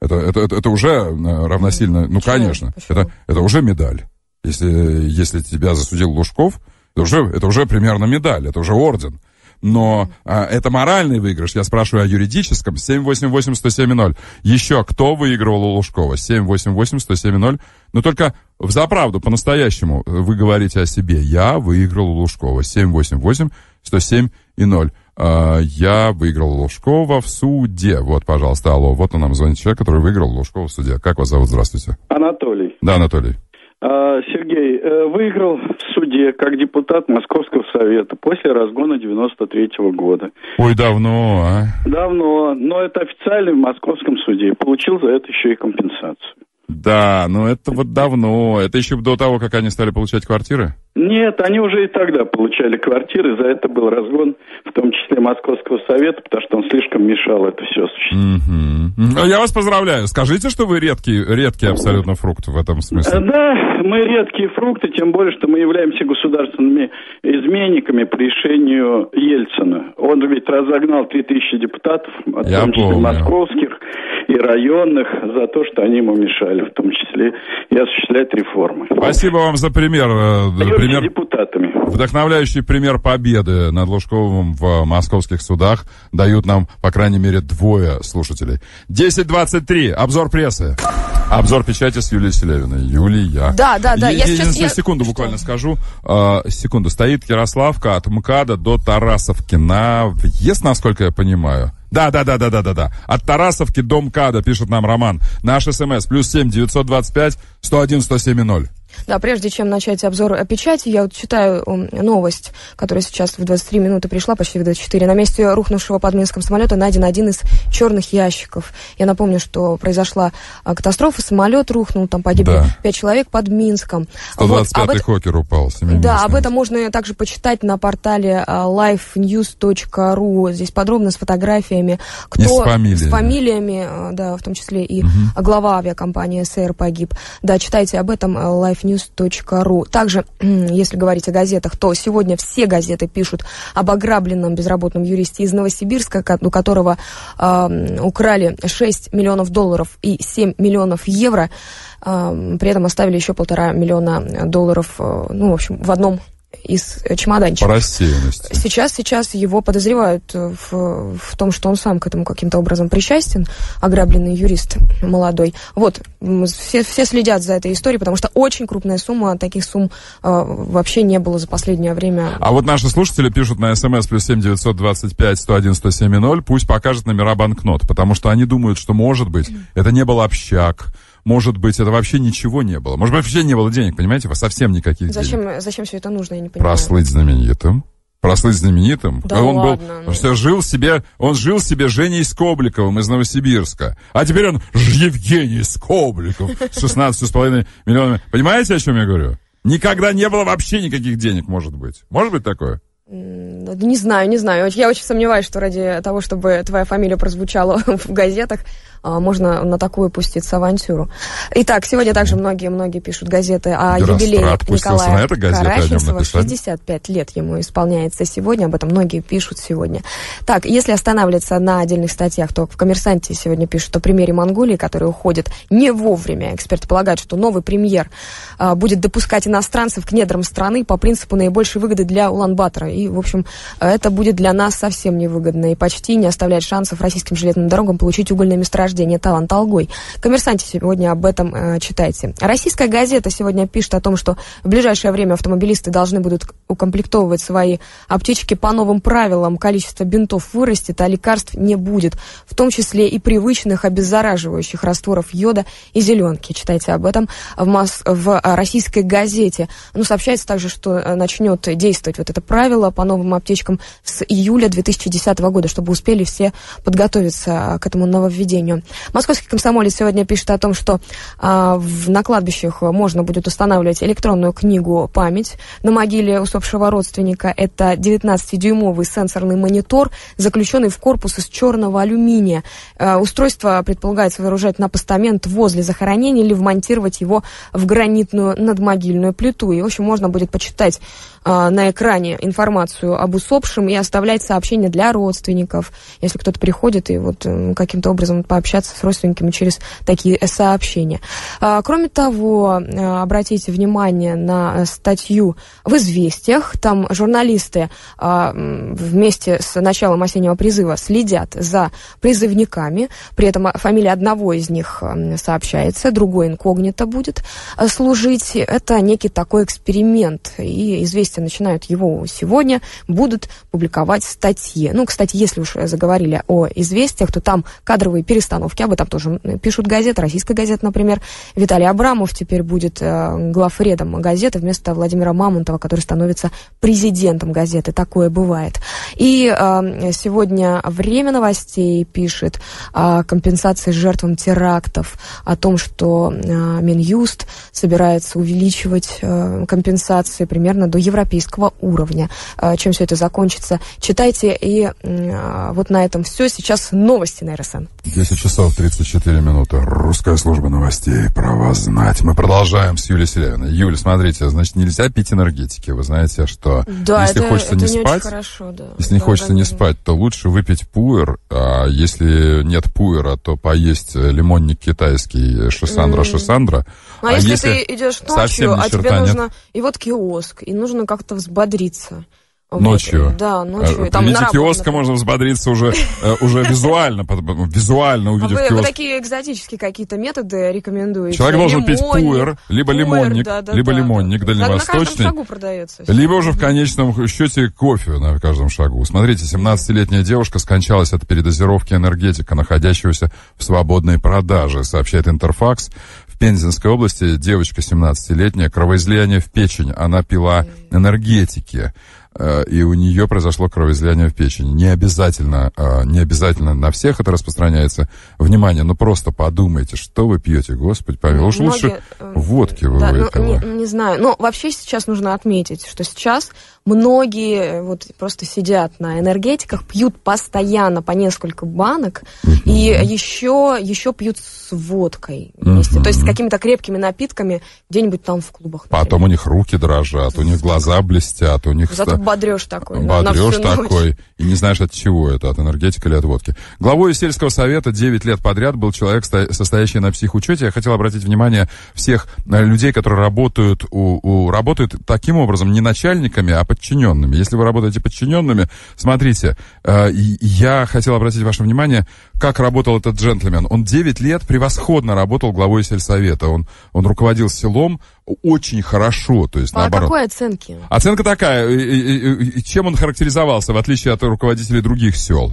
Это, это, это, это уже э, равносильно, ну, конечно, это, это уже медаль. Если, если тебя засудил Лужков, это уже, это уже примерно медаль, это уже орден. Но а, это моральный выигрыш. Я спрашиваю о юридическом. 788-107-0. Еще кто выигрывал у Лужкова? 788-107-0. Но только в заправду, по-настоящему, вы говорите о себе. Я выиграл у Лужкова. 788-107 и 0. А, я выиграл у Лужкова в суде. Вот, пожалуйста, алло. Вот он нам звонит человек, который выиграл у Лужкова в суде. Как вас зовут? Здравствуйте. Анатолий. Да, Анатолий. А, Сергей, э, выиграл в суде как депутат Московского совета после разгона 93 года. Ой, давно, а? Давно, но это официально в Московском суде. Получил за это еще и компенсацию. Да, но это вот давно. Это еще до того, как они стали получать квартиры? Нет, они уже и тогда получали квартиры, за это был разгон, в том числе Московского совета, потому что он слишком мешал это все осуществить. Ну, Я вас поздравляю. Скажите, что вы редкий, редкий абсолютно фрукт в этом Э, смысле. Да, мы редкие фрукты, тем более, что мы являемся государственными изменниками по решению Ельцина. Он ведь разогнал 3000 депутатов, в том числе помню. московских и районных, за то, что они ему мешали, в том числе и осуществлять реформы. Спасибо вам за пример. э, Даемся пример депутатами. вдохновляющий пример победы над Лужковым в московских судах дают нам, по крайней мере, двое слушателей. 10.23. Обзор прессы. Обзор печати с Юлией Селявиной. Юлия. Да, да, да, Е- я сейчас- я- секунду буквально скажу. А, секунду. Стоит Ярославка от МКАДа до Тарасовки на въезд, насколько я понимаю. Да, да, да, да, да, да, да. От Тарасовки до МКАДа, пишет нам Роман. Наш смс плюс семь девятьсот двадцать пять сто один сто семь и ноль. Да, прежде чем начать обзор о печати, я вот читаю новость, которая сейчас в 23 минуты пришла, почти в 24. На месте рухнувшего под Минском самолета найден один из черных ящиков. Я напомню, что произошла а, катастрофа, самолет рухнул, там погибли Да. пять человек под Минском. Вот, 125-й об этом- Хокер упал. Да, об этом можно также почитать на портале а, lifenews.ru. Здесь подробно с фотографиями, кто И с фамилиями. с фамилиями, а, да, в том числе и глава авиакомпании СР погиб. Да, читайте об этом а, lifenews.ru. Также, если говорить о газетах, то сегодня все газеты пишут об ограбленном безработном юристе из Новосибирска, у которого м, украли 6 миллионов долларов и 7 миллионов евро. М, При этом оставили еще полтора миллиона долларов, э, ну, в общем, в одном из чемоданчиков. По рассеянности. Сейчас, сейчас его подозревают э, в, в том, что он сам к этому каким-то образом причастен, ограбленный юрист молодой. Вот, все, все следят за этой историей, потому что очень крупная сумма, таких сумм э, вообще не было за последнее время. А вот наши слушатели пишут на смс плюс семь девятьсот двадцать пять сто один сто семь ноль, пусть покажет номера банкнот, потому что они думают, что, может быть, это не был общак, может быть, это вообще ничего не было. Может быть, вообще не было денег, понимаете, совсем никаких денег. Зачем, зачем все это нужно, я не понимаю. Прослыть знаменитым. Прослыть знаменитым. Да он ладно, был, ну. что жил себе, он жил себе Женей Скобликовым из Новосибирска. А теперь он Евгений Скобликов с 16,5 миллионами. Понимаете, о чем я говорю? Никогда не было вообще никаких денег, может быть. Может быть такое? Да Не знаю, не знаю. Я очень сомневаюсь, что ради того, чтобы твоя фамилия прозвучала в газетах, а, можно на такую пуститься авантюру. Итак, сегодня также многие-многие пишут газеты о юбилее Николая на это, Караченцева. написали. 65 лет ему исполняется сегодня, об этом многие пишут сегодня. Так, если останавливаться на отдельных статьях, то в «Коммерсанте» сегодня пишут о премьере Монголии, который уходит не вовремя. Эксперты полагают, что новый премьер а, будет допускать иностранцев к недрам страны по принципу наибольшей выгоды для Улан-Батора. И, в общем, это будет для нас совсем невыгодно и почти не оставляет шансов российским железным дорогам получить угольное месторождение Талант-Алгой. «Коммерсанте» сегодня об этом э, читайте. Российская газета сегодня пишет о том, что в ближайшее время автомобилисты должны будут укомплектовывать свои аптечки по новым правилам. Количество бинтов вырастет, а лекарств не будет, в том числе и привычных обеззараживающих растворов йода и зеленки. Читайте об этом в, Мос... в российской газете. Ну, сообщается также, что э, начнет действовать вот это правило по новым аптечкам с июля 2010 года, чтобы успели все подготовиться э, к этому нововведению. Московский комсомолец сегодня пишет о том, что а, в, на кладбищах можно будет устанавливать электронную книгу «Память». На могиле усопшего родственника это 19-дюймовый сенсорный монитор, заключенный в корпус из черного алюминия. А, устройство предполагается вооружать на постамент возле захоронения или вмонтировать его в гранитную надмогильную плиту. И, в общем, можно будет почитать а, на экране информацию об усопшем и оставлять сообщения для родственников, если кто-то приходит и вот э, каким-то образом пообщаться с родственниками через такие сообщения. А, кроме того, э, обратите внимание на статью в «Известиях». Там журналисты а, вместе с началом осеннего призыва следят за призывниками. При этом фамилия одного из них сообщается, другой инкогнито будет э, служить. Это некий такой эксперимент. И «Известия» новости начинают его сегодня, будут публиковать статьи. Ну, кстати, если уж заговорили о известиях, то там кадровые перестановки, об этом тоже пишут газеты, российская газета, например. Виталий Абрамов теперь будет э, главредом газеты вместо Владимира Мамонтова, который становится президентом газеты. Такое бывает. И э, сегодня время новостей пишет о компенсации жертвам терактов, о том, что э, Минюст собирается увеличивать э, компенсации примерно до европейского европейского уровня. А, чем все это закончится, читайте. И а, вот на этом все. Сейчас новости на РСН. 10 часов 34 минуты. Русская служба новостей. Про вас знать. Мы продолжаем с Юлией Селявиной. Юля, смотрите, значит, нельзя пить энергетики. Вы знаете, что да, если это, хочется это не, не спать, хорошо, да. если не да, хочется не спать, то лучше выпить пуэр. А если нет пуэра, то поесть лимонник китайский Шисандра Mm. Шисандра. А, если, ты идешь совсем ночью, ни а тебе нет? нужно... И вот киоск, и нужно как-то взбодриться. Ночью. Да, ночью. И там на виде работу, киоска можно взбодриться уже, э, уже визуально, потом- визуально А увидев вы, вы киоск. такие экзотические какие-то методы рекомендуете? Человек должен пить пуэр, либо лимонник, либо лимонник да. На каждом дальневосточный, шагу продается. либо уже в конечном счете кофе на каждом шагу. Смотрите, 17-летняя девушка скончалась от передозировки энергетика, находящегося в свободной продаже, сообщает Интерфакс. Пензенской области девочка 17-летняя, кровоизлияние в печень, она пила энергетики и у нее произошло кровоизлияние в печени. Не обязательно, э, не обязательно на всех это распространяется. Внимание, ну просто подумайте, что вы пьете, Господи, помилуй. Уж лучше э, водки вы Да, ну, выпила. не, не знаю. Но вообще сейчас нужно отметить, что сейчас многие вот просто сидят на энергетиках, пьют постоянно по несколько банок и еще, еще пьют с водкой вместе. То есть с какими-то крепкими напитками где-нибудь там в клубах. Потом у них руки дрожат, у них глаза блестят, у них Зато бодрешь такой. да, всю ночь. такой, и не знаешь от чего это, от энергетика или от водки. Главой сельского совета 9 лет подряд был человек, состоящий на психучете. Я хотел обратить внимание всех э, людей, которые работают, у, у- работают таким образом, не начальниками, а подчиненными. Если вы работаете подчиненными, смотрите, э, я хотел обратить ваше внимание, как работал этот джентльмен. Он 9 лет превосходно работал главой сельсовета. Он, он руководил селом очень хорошо, то есть По наоборот. какой оценке? Оценка такая, чем он характеризовался, в отличие от руководителей других сел?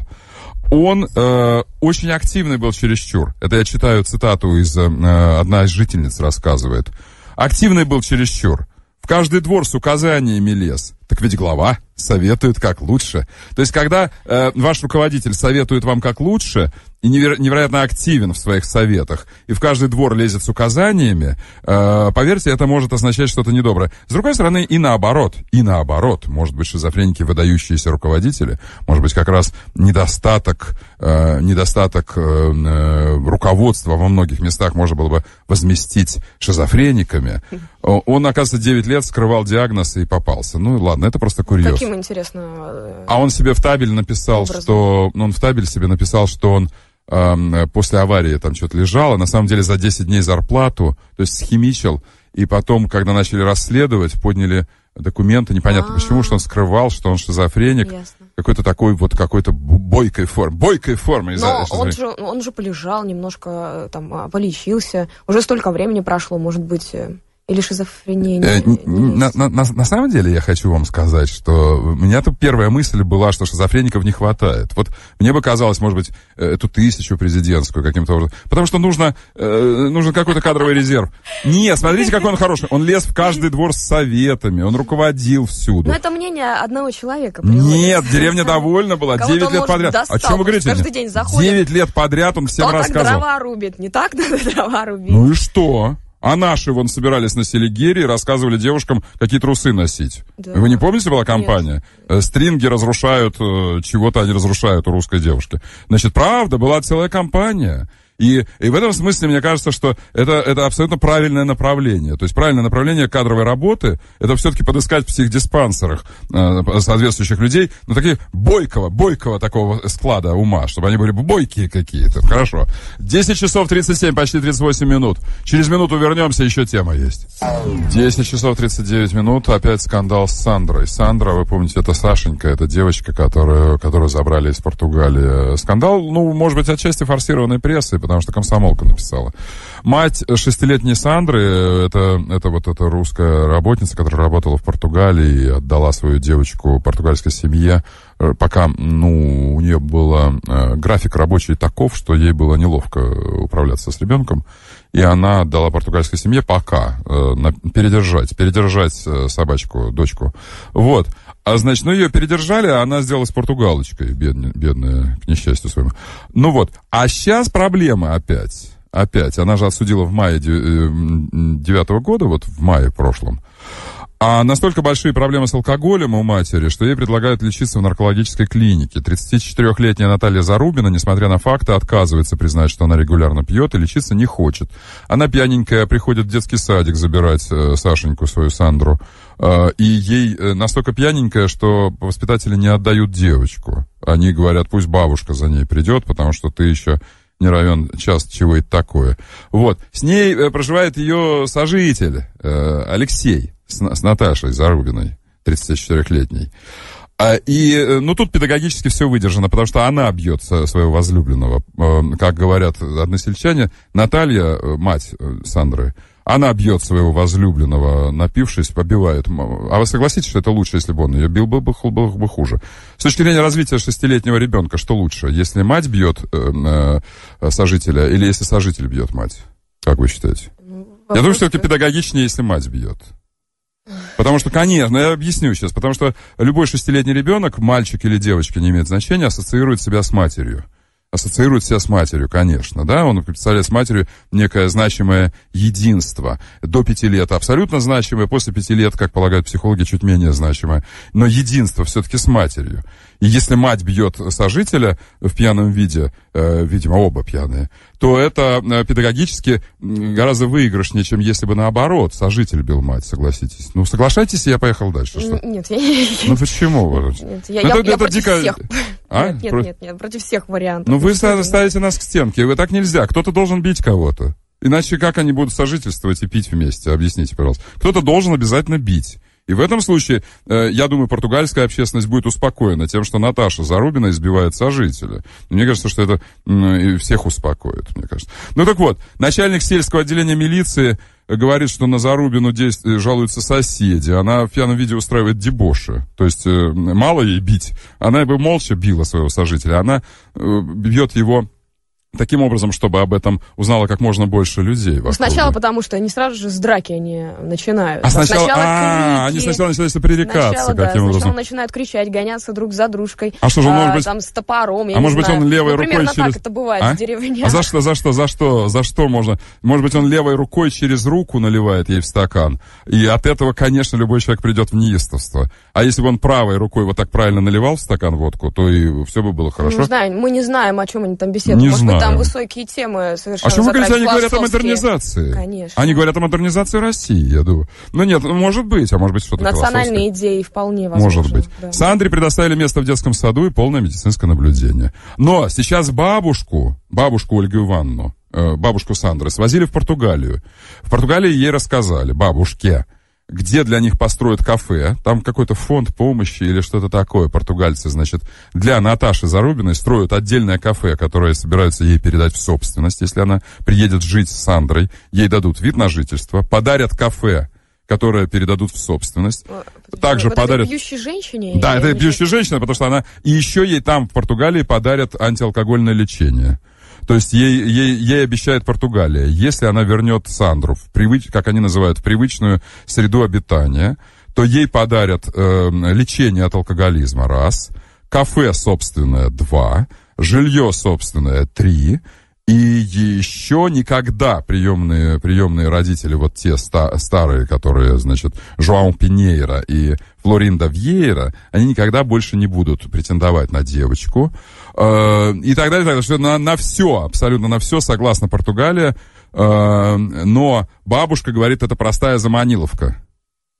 Он э, очень активный был чересчур. Это я читаю цитату из... э, одна из жительниц рассказывает. Активный был чересчур. В каждый двор с указаниями лез. Так ведь глава советует как лучше. То есть, когда э, ваш руководитель советует вам как лучше, и неверо- невероятно активен в своих советах, и в каждый двор лезет с указаниями, э, поверьте, это может означать что-то недоброе. С другой стороны, и наоборот, и наоборот, может быть, шизофреники, выдающиеся руководители, может быть, как раз недостаток, э, недостаток э, э, руководства во многих местах можно было бы возместить шизофрениками. Он, оказывается, 9 лет скрывал диагноз и попался. Ну, ладно, это просто курьез. Каким, интересно, э, А он себе в табель написал, Образом. что... Ну, он в табель себе написал, что он эм, после аварии там что-то лежал, а на самом деле за 10 дней зарплату, то есть схимичил, и потом, когда начали расследовать, подняли документы, непонятно А. почему, что он скрывал, что он шизофреник. Ясно. Какой-то такой вот, какой-то бойкой формы. Бойкой формы. Но он шизофрении. же, он же полежал немножко, э, там, а, полечился. Уже столько времени прошло, может быть, э, или шизофрения. Э, на, на- на- на самом деле я хочу вам сказать, что у меня-то первая мысль была, что шизофреников не хватает. Вот мне бы казалось, может быть, э, эту тысячу президентскую каким-то образом. Потому что нужно, э, нужен какой-то кадровый резерв. Нет, смотрите, какой он хороший. Он лез в каждый двор с советами, он руководил всюду. Но это мнение одного человека. приводит. Нет, деревня довольна была. Кого-то 9 он, лет подряд. достал, О чем вы говорите? каждый день заходит. 9 лет подряд он всем Кто рассказывал. дрова рубит? Не так надо дрова рубить. Ну и что? А наши вон собирались на Селигере и рассказывали девушкам, какие трусы носить. Да. Вы не помните, была компания? Э, Стринги разрушают, э, чего-то они разрушают у русской девушки. Значит, правда, была целая компания. И, и в этом смысле, мне кажется, что это, это абсолютно правильное направление. То есть правильное направление кадровой работы, это все-таки подыскать в психдиспансерах э, соответствующих людей, ну, таких бойкого, бойкого такого склада ума, чтобы они были бойкие какие-то. Хорошо. 10 часов 37, почти 38 минут. Через минуту вернемся, еще тема есть. 10 часов 39 минут, опять скандал с Сандрой. Сандра, вы помните, это Сашенька, это девочка, которую, которую забрали из Португалии. Скандал, ну, может быть, отчасти форсированной прессой, потому что комсомолка написала. Мать шестилетней Сандры, это, это вот эта русская работница, которая работала в Португалии и отдала свою девочку португальской семье, э, пока, ну, у нее был э, график рабочий таков, что ей было неловко управляться с ребенком, и она отдала португальской семье пока э, передержать, передержать э, собачку, дочку. Вот. А значит, ну ее передержали, а она сделалась португалочкой, бедня- бедная, к несчастью своему. Ну вот. А сейчас проблема опять. Опять. Она же отсудила в мае э, девятого года, вот в мае прошлом. А настолько большие проблемы с алкоголем у матери, что ей предлагают лечиться в наркологической клинике. 34-летняя Наталья Зарубина, несмотря на факты, отказывается признать, что она регулярно пьет и лечиться не хочет. Она пьяненькая приходит в детский садик забирать э, Сашеньку, свою Сандру. Э, и ей э, настолько пьяненькая, что воспитатели не отдают девочку. Они говорят, пусть бабушка за ней придет, потому что ты еще не равен час, чего это такое. Вот. С ней э, проживает ее сожитель э, Алексей с, На- с Наташей Зарубиной, 34-летней. А, и, ну, тут педагогически все выдержано, потому что она бьет своего возлюбленного. Как говорят односельчане, Наталья, мать Сандры, она бьет своего возлюбленного, напившись, побивает. А вы согласитесь, что это лучше, если бы он ее бил, был бы, было бы хуже. С точки зрения развития шестилетнего ребенка, что лучше? Если мать бьет э, э, сожителя или если сожитель бьет мать? Как вы считаете? Я думаю, что все-таки педагогичнее, если мать бьет. Потому что, конечно, я объясню сейчас, потому что любой шестилетний ребенок, мальчик или девочка, не имеет значения, ассоциирует себя с матерью. Ассоциирует себя с матерью, конечно, да, он представляет с матерью некое значимое единство. До пяти лет абсолютно значимое, после пяти лет, как полагают психологи, чуть менее значимое. Но единство все-таки с матерью. И если мать бьет сожителя в пьяном виде, э, видимо, оба пьяные, то это э, педагогически гораздо выигрышнее, чем если бы наоборот сожитель бил мать, согласитесь. Ну, согласитесь, и я поехал дальше. Что? Н- Нет, я, Ну почему? нет, я, Ну, это- я это против дико- всех. А? Нет, нет, Про- нет, нет, против всех вариантов. Ну, вы ставите нас к стенке, вы так нельзя. Кто-то должен бить кого-то. Иначе как они будут сожительствовать и пить вместе? Объясните, пожалуйста. Кто-то должен обязательно бить. И в этом случае, э, я думаю, португальская общественность будет успокоена тем, что Наташа Зарубина избивает сожителя. Мне кажется, что это всех успокоит, мне кажется. Ну так вот, начальник сельского отделения милиции говорит, что на Зарубину действ- э, жалуются соседи. Она в пьяном виде устраивает дебоши. То есть э, мало ей бить. Она бы молча била своего сожителя. Она бьет его таким образом, чтобы об этом узнало как можно больше людей. Ну, вокруг. Сначала потому, что они сразу же с драки они начинают. А сначала, а, крики. они сначала начинают пререкаться Сначала, да, каким сначала образом. начинают кричать, гоняться друг за дружкой. А что же, он, может быть- Там с топором, я а может быть, знаю. он левой ну, рукой примерно через... так это бывает А? в деревнях. А за что, за что, за что, за что можно? Может быть, он левой рукой через руку наливает ей в стакан. И от этого, конечно, любой человек придет в неистовство. А если бы он правой рукой вот так правильно наливал в стакан водку, то и все бы было хорошо. Не знаю, мы не знаем, о чем они там беседуют. Не Может быть, там высокие темы совершенно А что вы говорите, они говорят о модернизации? Конечно. Они говорят о модернизации России, я думаю. Ну нет, ну, может быть, а может быть что-то Национальные идеи вполне возможно. Может быть. да. Сандре предоставили место в детском саду и полное медицинское наблюдение. Но сейчас бабушку, бабушку Ольгу Ивановну, э, бабушку Сандры, свозили в Португалию. В Португалии ей рассказали, бабушке, где для них построят кафе, там какой-то фонд помощи или что-то такое, португальцы, значит, для Наташи Зарубиной строят отдельное кафе, которое собираются ей передать в собственность, если она приедет жить с Сандрой, ей дадут вид на жительство, подарят кафе, которое передадут в собственность. Также вот подарят... этой пьющей женщине? Да, это пьющая женщина, потому что она... И еще ей там, в Португалии, подарят антиалкогольное лечение. То есть ей, ей, ей обещает Португалия, если она вернет Сандру, в привыч, как они называют, в привычную среду обитания, то ей подарят э, лечение от алкоголизма, раз, кафе собственное, два, жилье собственное, три, и еще никогда приемные, приемные родители, вот те ста- старые, которые, значит, Жуан Пинейра и Флоринда Вьейра, они никогда больше не будут претендовать на девочку. Э, и так далее, так далее. Что на, на все, абсолютно на все согласна Португалия. Э, но бабушка говорит, это простая заманиловка.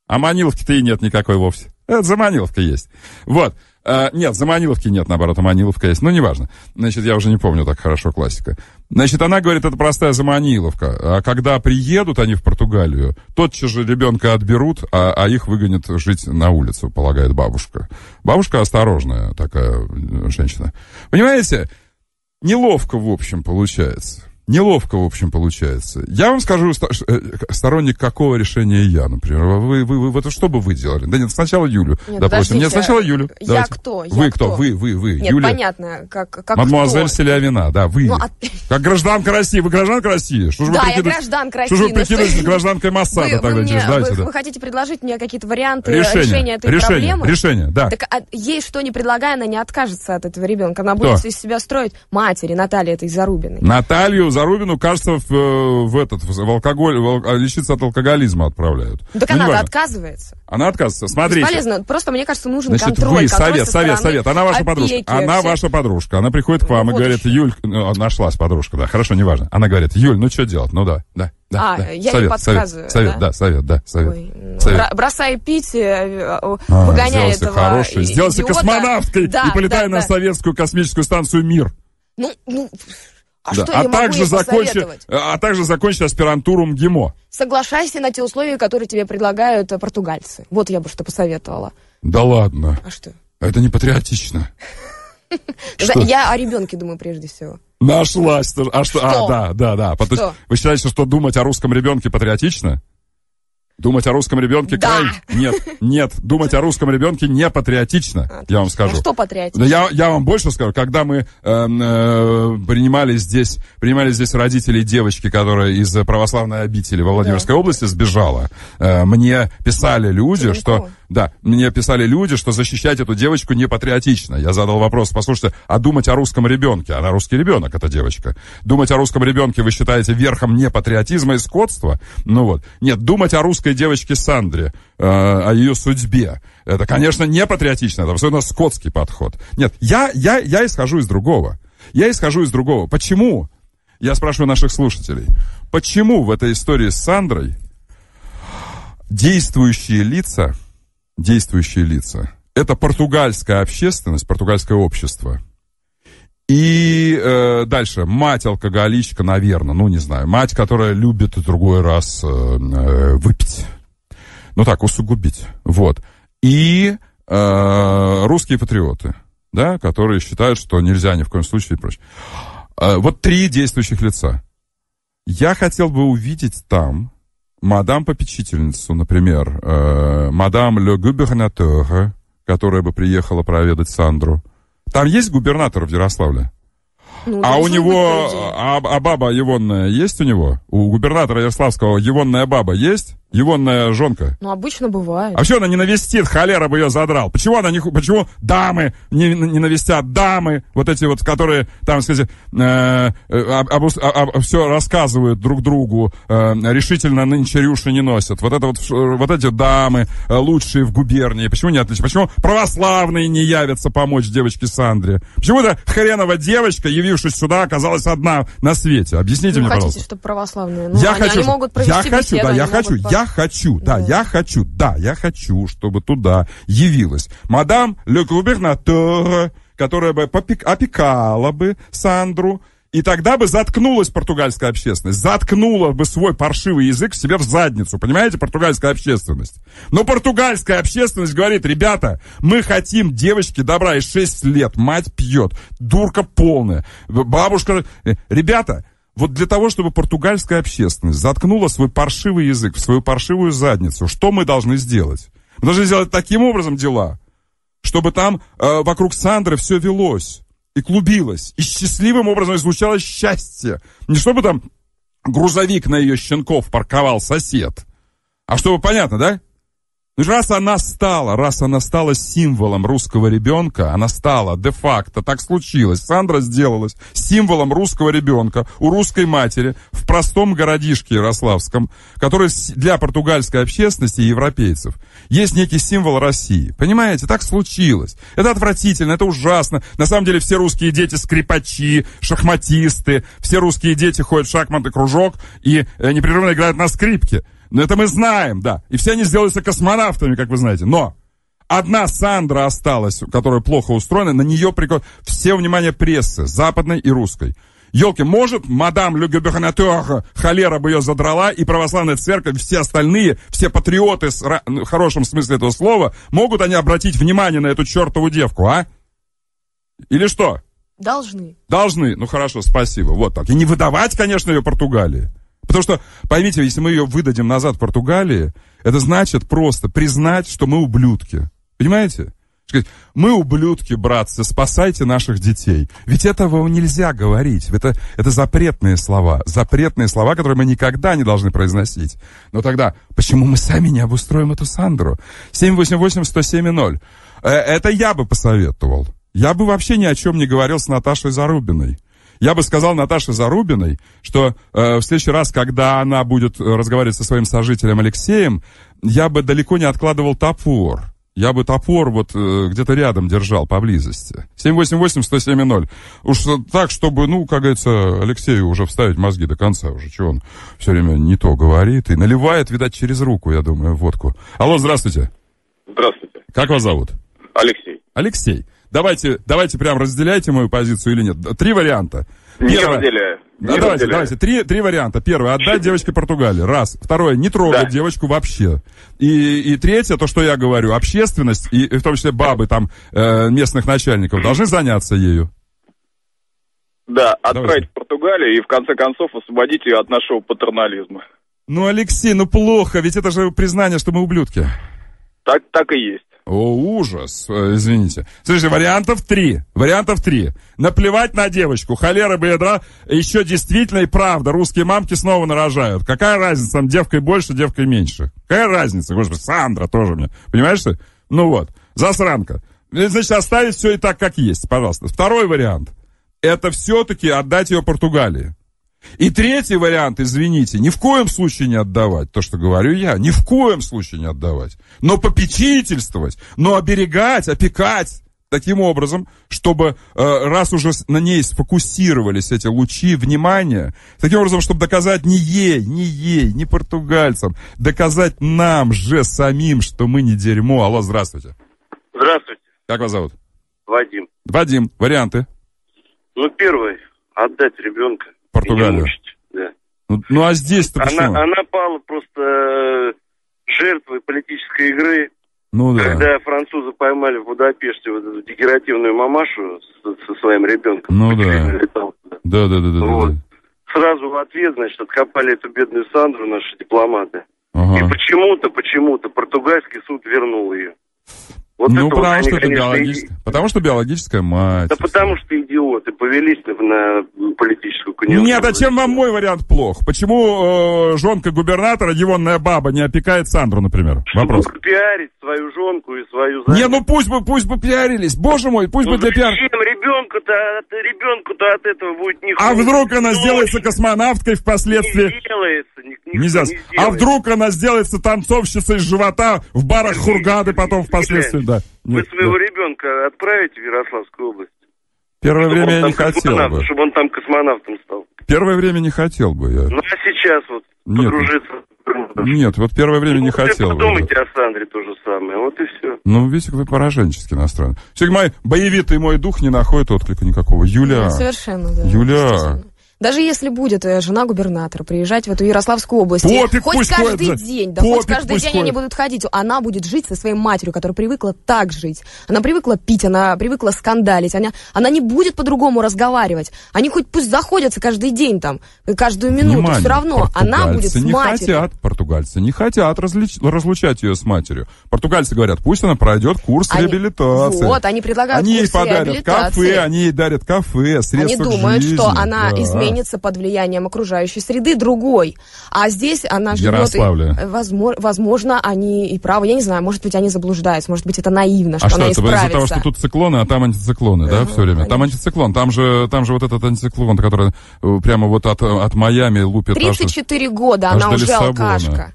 А маниловки-то и нет никакой вовсе. Это заманиловка есть. Вот. А, нет, заманиловки нет, наоборот, а маниловка есть. Ну, неважно. Значит, я уже не помню так хорошо классика. Значит, она говорит, это простая заманиловка. А когда приедут они в Португалию, тотчас же ребенка отберут, а, а их выгонят жить на улицу, полагает бабушка. Бабушка осторожная такая э, женщина. Понимаете, неловко, в общем, получается. Неловко, в общем, получается. Я вам скажу, э, сторонник какого решения я, например. Вы, вы, вы, вот что бы вы делали? Да нет, сначала Юлю, Нет, допустим. Нет, сначала Юлю. я Давайте. кто? Я Вы кто? кто? Вы, вы, вы. Нет, Юля. понятно, как, как Мадемуазель? Селявина, да, вы. Ну, а- Как гражданка России. Вы гражданка России? Что же Да, вы я прикидываетесь- гражданка Что же вы России, но что- гражданкой Моссада Вы, вы тогда? мне- через- давайте, вы- да. вы хотите предложить мне какие-то варианты Решение, решения этой решение, проблемы? решение, да. Так а ей что не предлагая, она не откажется от этого ребенка. Она Кто? будет из себя строить матери Натальи этой Зарубиной. Наталью Зарубину, кажется, в, э, в этот, в алкоголь, в ал- лечиться от алкоголизма отправляют. Так Ну, она отказывается. Она отказывается. Смотрите. Бесполезно. Просто мне кажется, нужен Значит, контроль. вы, контроль совет, со совет, совет. Она ваша подружка. Она все- ваша подружка. Она приходит к вам и Вот говорит, Юль, ну, нашлась подружка, да, хорошо, неважно. Она говорит, Юль, ну что делать? Ну да, да, да. А, да. я не совет, подсказываю, Совет, да? да, совет, да, совет. Ой, ну, совет. бросай пить, э, э, А, выгоняй этого хорошей, и- сделайся идиота. космонавткой Да, и полетай да, на да. советскую космическую станцию «Мир». Ну, ну, а Да. что я могу также ей закончи, а также закончи аспирантуру МГИМО. Соглашайся на те условия, которые тебе предлагают э, португальцы. Вот я бы что посоветовала. Да ладно. А что? Это не патриотично. Я о ребенке думаю прежде всего. Нашлась. А что? А, да, да, да. Вы считаете, что думать о русском ребенке патриотично? Думать о русском ребенке Да. край... Нет, нет. Думать о русском ребенке не патриотично, я вам скажу. А что патриотично? Да я, я вам больше скажу, когда мы эм, э, принимали здесь, принимали здесь родителей девочки, которая из православной обители во Владимирской области сбежала, э, мне писали люди, что да, мне писали люди, что защищать эту девочку не патриотично. Я задал вопрос, послушайте, а думать о русском ребенке, она русский ребенок, эта девочка, думать о русском ребенке вы считаете верхом не патриотизма и скотства? Ну вот, нет, думать о русской девочке Сандре, э, о ее судьбе, это, конечно, не патриотично, это абсолютно скотский подход. Нет, я, я, я исхожу из другого. Я исхожу из другого. Почему? Я спрашиваю наших слушателей. Почему в этой истории с Сандрой действующие лица, действующие лица, это португальская общественность, португальское общество. И э, дальше, мать алкоголичка, наверное, ну не знаю, мать, которая любит в другой раз э, э, выпить. Ну так, усугубить. Вот. И э, русские патриоты, да, которые считают, что нельзя ни в коем случае и прочее. Э, вот три действующих лица. Я хотел бы увидеть там мадам-попечительницу, например, э, мадам Ле Губернатора, которая бы приехала проведать Сандру. Там есть губернатор в Ярославле? Ну, а у него, а, а баба Егонная есть у него? У губернатора Ярославского Егонная баба есть? Егонная жонка? Ну, обычно бывает. А почему она не навестит? Холера бы ее задрал. Почему она не... Почему дамы не, не навестят? Дамы, вот эти вот, которые, там, сказать, э, все рассказывают друг другу, э, решительно нынче рюши не носят. Вот это вот, вот эти дамы э, лучшие в губернии. Почему не отличие? Почему православные не явятся помочь девочке Сандре? Почему эта хренова девочка, явившись сюда, оказалась одна на свете? Объясните Ну, мне, хотите, пожалуйста. чтобы православные. Ну, я они, хочу, они могут провести я хочу, беседу, да, они я хочу, по- я хочу, да, я хочу, да, я хочу, чтобы туда явилась мадам Ле Губернатор, которая бы попек- опекала бы Сандру И тогда бы заткнулась португальская общественность, заткнула бы свой паршивый язык себе в задницу, понимаете, португальская общественность. Но португальская общественность говорит, ребята, мы хотим девочки добра, и 6 лет, мать пьет, дурка полная, бабушка... Э, ребята, вот для того, чтобы португальская общественность заткнула свой паршивый язык в свою паршивую задницу, что мы должны сделать? Мы должны сделать таким образом дела, чтобы там э, вокруг Сандры все велось и клубилось, и счастливым образом излучалось счастье. Не чтобы там грузовик на ее щенков парковал сосед, а чтобы понятно, да? Ну, раз она стала, раз она стала символом русского ребенка, она стала де-факто, так случилось, Сандра сделалась символом русского ребенка у русской матери в простом городишке Ярославском, который для португальской общественности и европейцев есть некий символ России. Понимаете, так случилось. Это отвратительно, это ужасно. На самом деле все русские дети скрипачи, шахматисты, все русские дети ходят в шахматный кружок и э, непрерывно играют на скрипке. Ну, это мы знаем, да. И все они сделаются космонавтами, как вы знаете. Но одна Сандра осталась, которая плохо устроена, на нее прикол... Все внимание прессы, западной и русской. Елки, может, мадам Люгюбеханатер, холера бы ее задрала, и православная церковь, все остальные, все патриоты, с, ну, в хорошем смысле этого слова, могут они обратить внимание на эту чертову девку, а? Или что? Должны. Должны. Ну хорошо, спасибо. Вот так. И не выдавать, конечно, ее Португалии. Потому что, поймите, если мы ее выдадим назад Португалии, это значит просто признать, что мы ублюдки. Понимаете? Мы ублюдки, братцы, спасайте наших детей. Ведь этого нельзя говорить. Это, это запретные слова. Запретные слова, которые мы никогда не должны произносить. Но тогда, почему мы сами не обустроим эту Сандру? 788-107-0. Э, это я бы посоветовал. Я бы вообще ни о чем не говорил с Наташей Зарубиной. Я бы сказал Наташе Зарубиной, что э, в следующий раз, когда она будет разговаривать со своим сожителем Алексеем, я бы далеко не откладывал топор. Я бы топор вот э, где-то рядом держал, поблизости. 788-107-0. Уж так, чтобы, ну, как говорится, Алексею уже вставить мозги до конца уже. Чего он все время не то говорит и наливает, видать, через руку, я думаю, водку. Алло, здравствуйте. Здравствуйте. Как вас зовут? Алексей. Алексей. Давайте, давайте прям разделяйте мою позицию или нет. Три варианта. Не Первое. разделяю. Не давайте, разделяю. давайте. Три, три варианта. Первое, отдать девочке Португалии. Раз. Второе, не трогать да. девочку вообще. И, и третье, то, что я говорю, общественность, и, и в том числе бабы там, э, местных начальников, должны заняться ею. Да, отправить Давайте. в Португалию и в конце концов освободить ее от нашего патернализма. Ну, Алексей, ну плохо, ведь это же признание, что мы ублюдки. Так, так и есть. О, ужас, э, извините. Слушайте, вариантов три. Вариантов три. Наплевать на девочку. Холера бы ядра. Еще действительно и правда. Русские мамки снова нарожают. Какая разница, там девкой больше, девкой меньше? Какая разница? Господи, Сандра тоже мне. Понимаешь ты? Ну вот. Засранка. Значит, оставить все и так, как есть, пожалуйста. Второй вариант. Это все-таки отдать ее Португалии. И третий вариант, извините, ни в коем случае не отдавать, то, что говорю я, ни в коем случае не отдавать, но попечительствовать, но оберегать, опекать, таким образом, чтобы э, раз уже на ней сфокусировались эти лучи внимания, таким образом, чтобы доказать не ей, не ей, не португальцам, доказать нам же самим, что мы не дерьмо. Алло, здравствуйте. Здравствуйте. Как вас зовут? Вадим. Вадим, варианты? Ну, первый, отдать ребенка. Португалию. Да. Ну, ну а здесь-то она, она пала просто э, жертвой политической игры. Ну да. Когда французы поймали в Будапеште вот эту декоративную мамашу со, со своим ребенком. Ну да. Да, да, да, да, вот. да. Сразу в ответ, значит, откопали эту бедную Сандру, наши дипломаты. Ага. И почему-то, почему-то португальский суд вернул ее. Вот ну, потому вот, что это биологическая, и... потому что биологическая мать. Да потому что идиоты повелись на, политическую конъюнктуру. Нет, а чем вам мой вариант плох? Почему э, жонка губернатора, дивонная баба, не опекает Сандру, например? Чтобы Вопрос. пиарить свою жонку и свою задницу. Не, ну пусть бы, пусть бы пиарились. Боже мой, пусть ну, бы для пиара. Ребенку-то, ребенку-то от этого будет не А вдруг она не сделается космонавткой впоследствии? Не сделается. Ни, Нельзя. Не. А вдруг она сделается танцовщицей из живота в барах Хургады потом впоследствии? Да. Вы своего да. ребенка отправите в Ярославскую область? Первое время я не хотел бы. Чтобы он там космонавтом стал. Первое время не хотел бы я. Ну а сейчас вот Нет. подружиться. Нет, вот первое время не хотел. Вы думаете о Сандре то же самое, вот и все. Ну, видите, вы пораженчески настроены. Все мой боевитый мой дух не находит отклика никакого. Юля. Совершенно, да. Юля. Даже если будет э, жена губернатора приезжать в эту Ярославскую область, Попик хоть каждый ходит. день, да Попик хоть каждый день ходит. они будут ходить, она будет жить со своей матерью, которая привыкла так жить. Она привыкла пить, она привыкла скандалить, она, она не будет по-другому разговаривать. Они хоть пусть заходятся каждый день там, каждую минуту, Внимание, все равно она будет с не матерью. хотят, португальцы не хотят различ- разлучать ее с матерью. Португальцы говорят, пусть она пройдет курс Они- реабилитации. Вот, они предлагают Они ей курсы подарят кафе, они ей дарят кафе, средства Они к думают, жизни. что она Да. Изменится под влиянием окружающей среды другой. А здесь она живет... и, Ярославле. э, возмо- возможно, они и правы. Я не знаю, может быть, они заблуждаются. Может быть, это наивно, что А что она это исправится. из-за того, что тут циклоны, а там антициклоны, да, все время? Там антициклон, там же, там же вот этот антициклон, который э, прямо вот от, от Майами лупит аж, 34 года аж она уже Лиссабона. алкашка.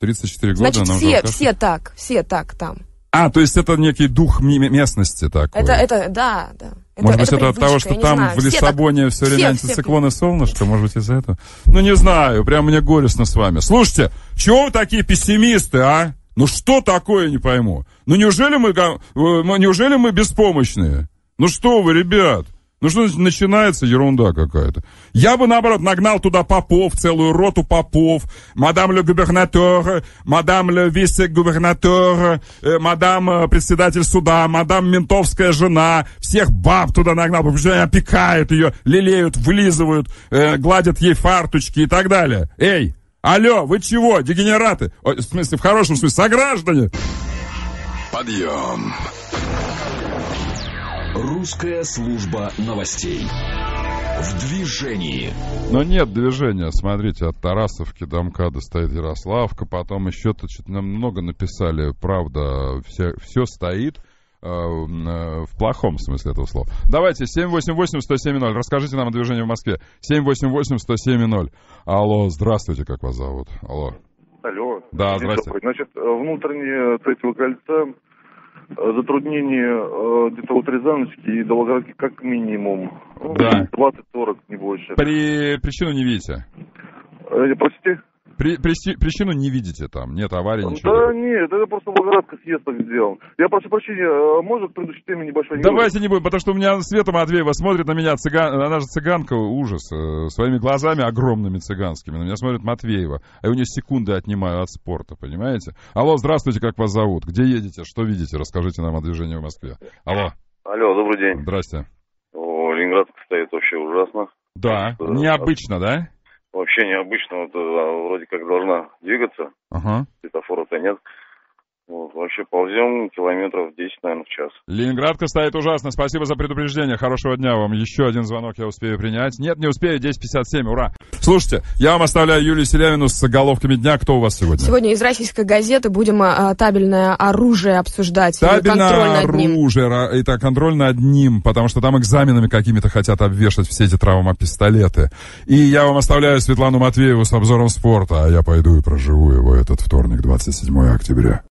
34 года Значит, она уже все, алкашка. все так, все так там. А, то есть это некий дух местности такой. Это, это, да, да. Это, Может быть, это от того, что там знаю. в Все Лиссабоне все время все- антициклон и солнышко, может быть, из-за этого? Ну, не знаю, прям мне горестно с вами. Слушайте, чего вы такие пессимисты, а? Ну, что такое, не пойму. Ну, неужели э, мы- неужели мы беспомощные? Ну, что вы, ребят? Ну, что значит, начинается ерунда какая-то. Я бы, наоборот, нагнал туда попов, целую роту попов, мадам ле губернатор, мадам ле вице-губернатор, э, мадам э, председатель суда, мадам ментовская жена, всех баб туда нагнал, потому что они опекают ее, лелеют, вылизывают, э, гладят ей фарточки и так далее. Эй, алло, вы чего, дегенераты? Ой, в смысле, в хорошем смысле, сограждане? Подъем. Русская служба новостей. В движении. Но нет движения, смотрите, от Тарасовки до МКАДа стоит Ярославка, потом еще-то что-то нам много написали, правда, все, все стоит э, э, в плохом смысле этого слова. Давайте, 788-107-0, расскажите нам о движении в Москве. 788-107-0. Алло, здравствуйте, как вас зовут? Алло. Алло. Да, добрый. Значит, э, внутреннее третьего кольца затруднение э, где-то от Рязаночки и до Волгоградки как минимум. Да. 20-40, не больше. При... Причину не видите? Э, простите? При... причи- Причину не видите там, нет аварии, ничего. Да нет, это просто Волгоградка съезд так сделал. Я прошу прощения, э, можно к предыдущей теме небольшой анекдот? Давайте не будем, потому что у меня Света Матвеева смотрит на меня, цыган, она же цыганка, ужас, э, своими глазами огромными цыганскими. На меня смотрит Матвеева, а я у нее секунды отнимаю от спорта, понимаете? Алло, здравствуйте, как вас зовут? Где едете? Что видите? Расскажите нам о движении в Москве. Алло, Алло, добрый день. здрасте. О, Ленинградка стоит вообще ужасно. Да, необычно, да? Вообще необычно, вот, э, вроде как должна двигаться, Ага. светофора-то нет. Вот, вообще ползем километров 10, наверное, в час. Ленинградка стоит ужасно. Спасибо за предупреждение. Хорошего дня вам. Еще один звонок я успею принять. Нет, не успею. 10.57. Ура. Слушайте, я вам оставляю Юлию Селявину с заголовками дня. Кто у вас сегодня? Сегодня из российской газеты будем а, табельное оружие обсуждать. контроль Табельное над ним. оружие, ра- это контроль над ним, потому что там экзаменами какими-то хотят обвешать все эти травмопистолеты. И я вам оставляю Светлану Матвееву с обзором спорта, а я пойду и проживу его этот вторник, 27 октября.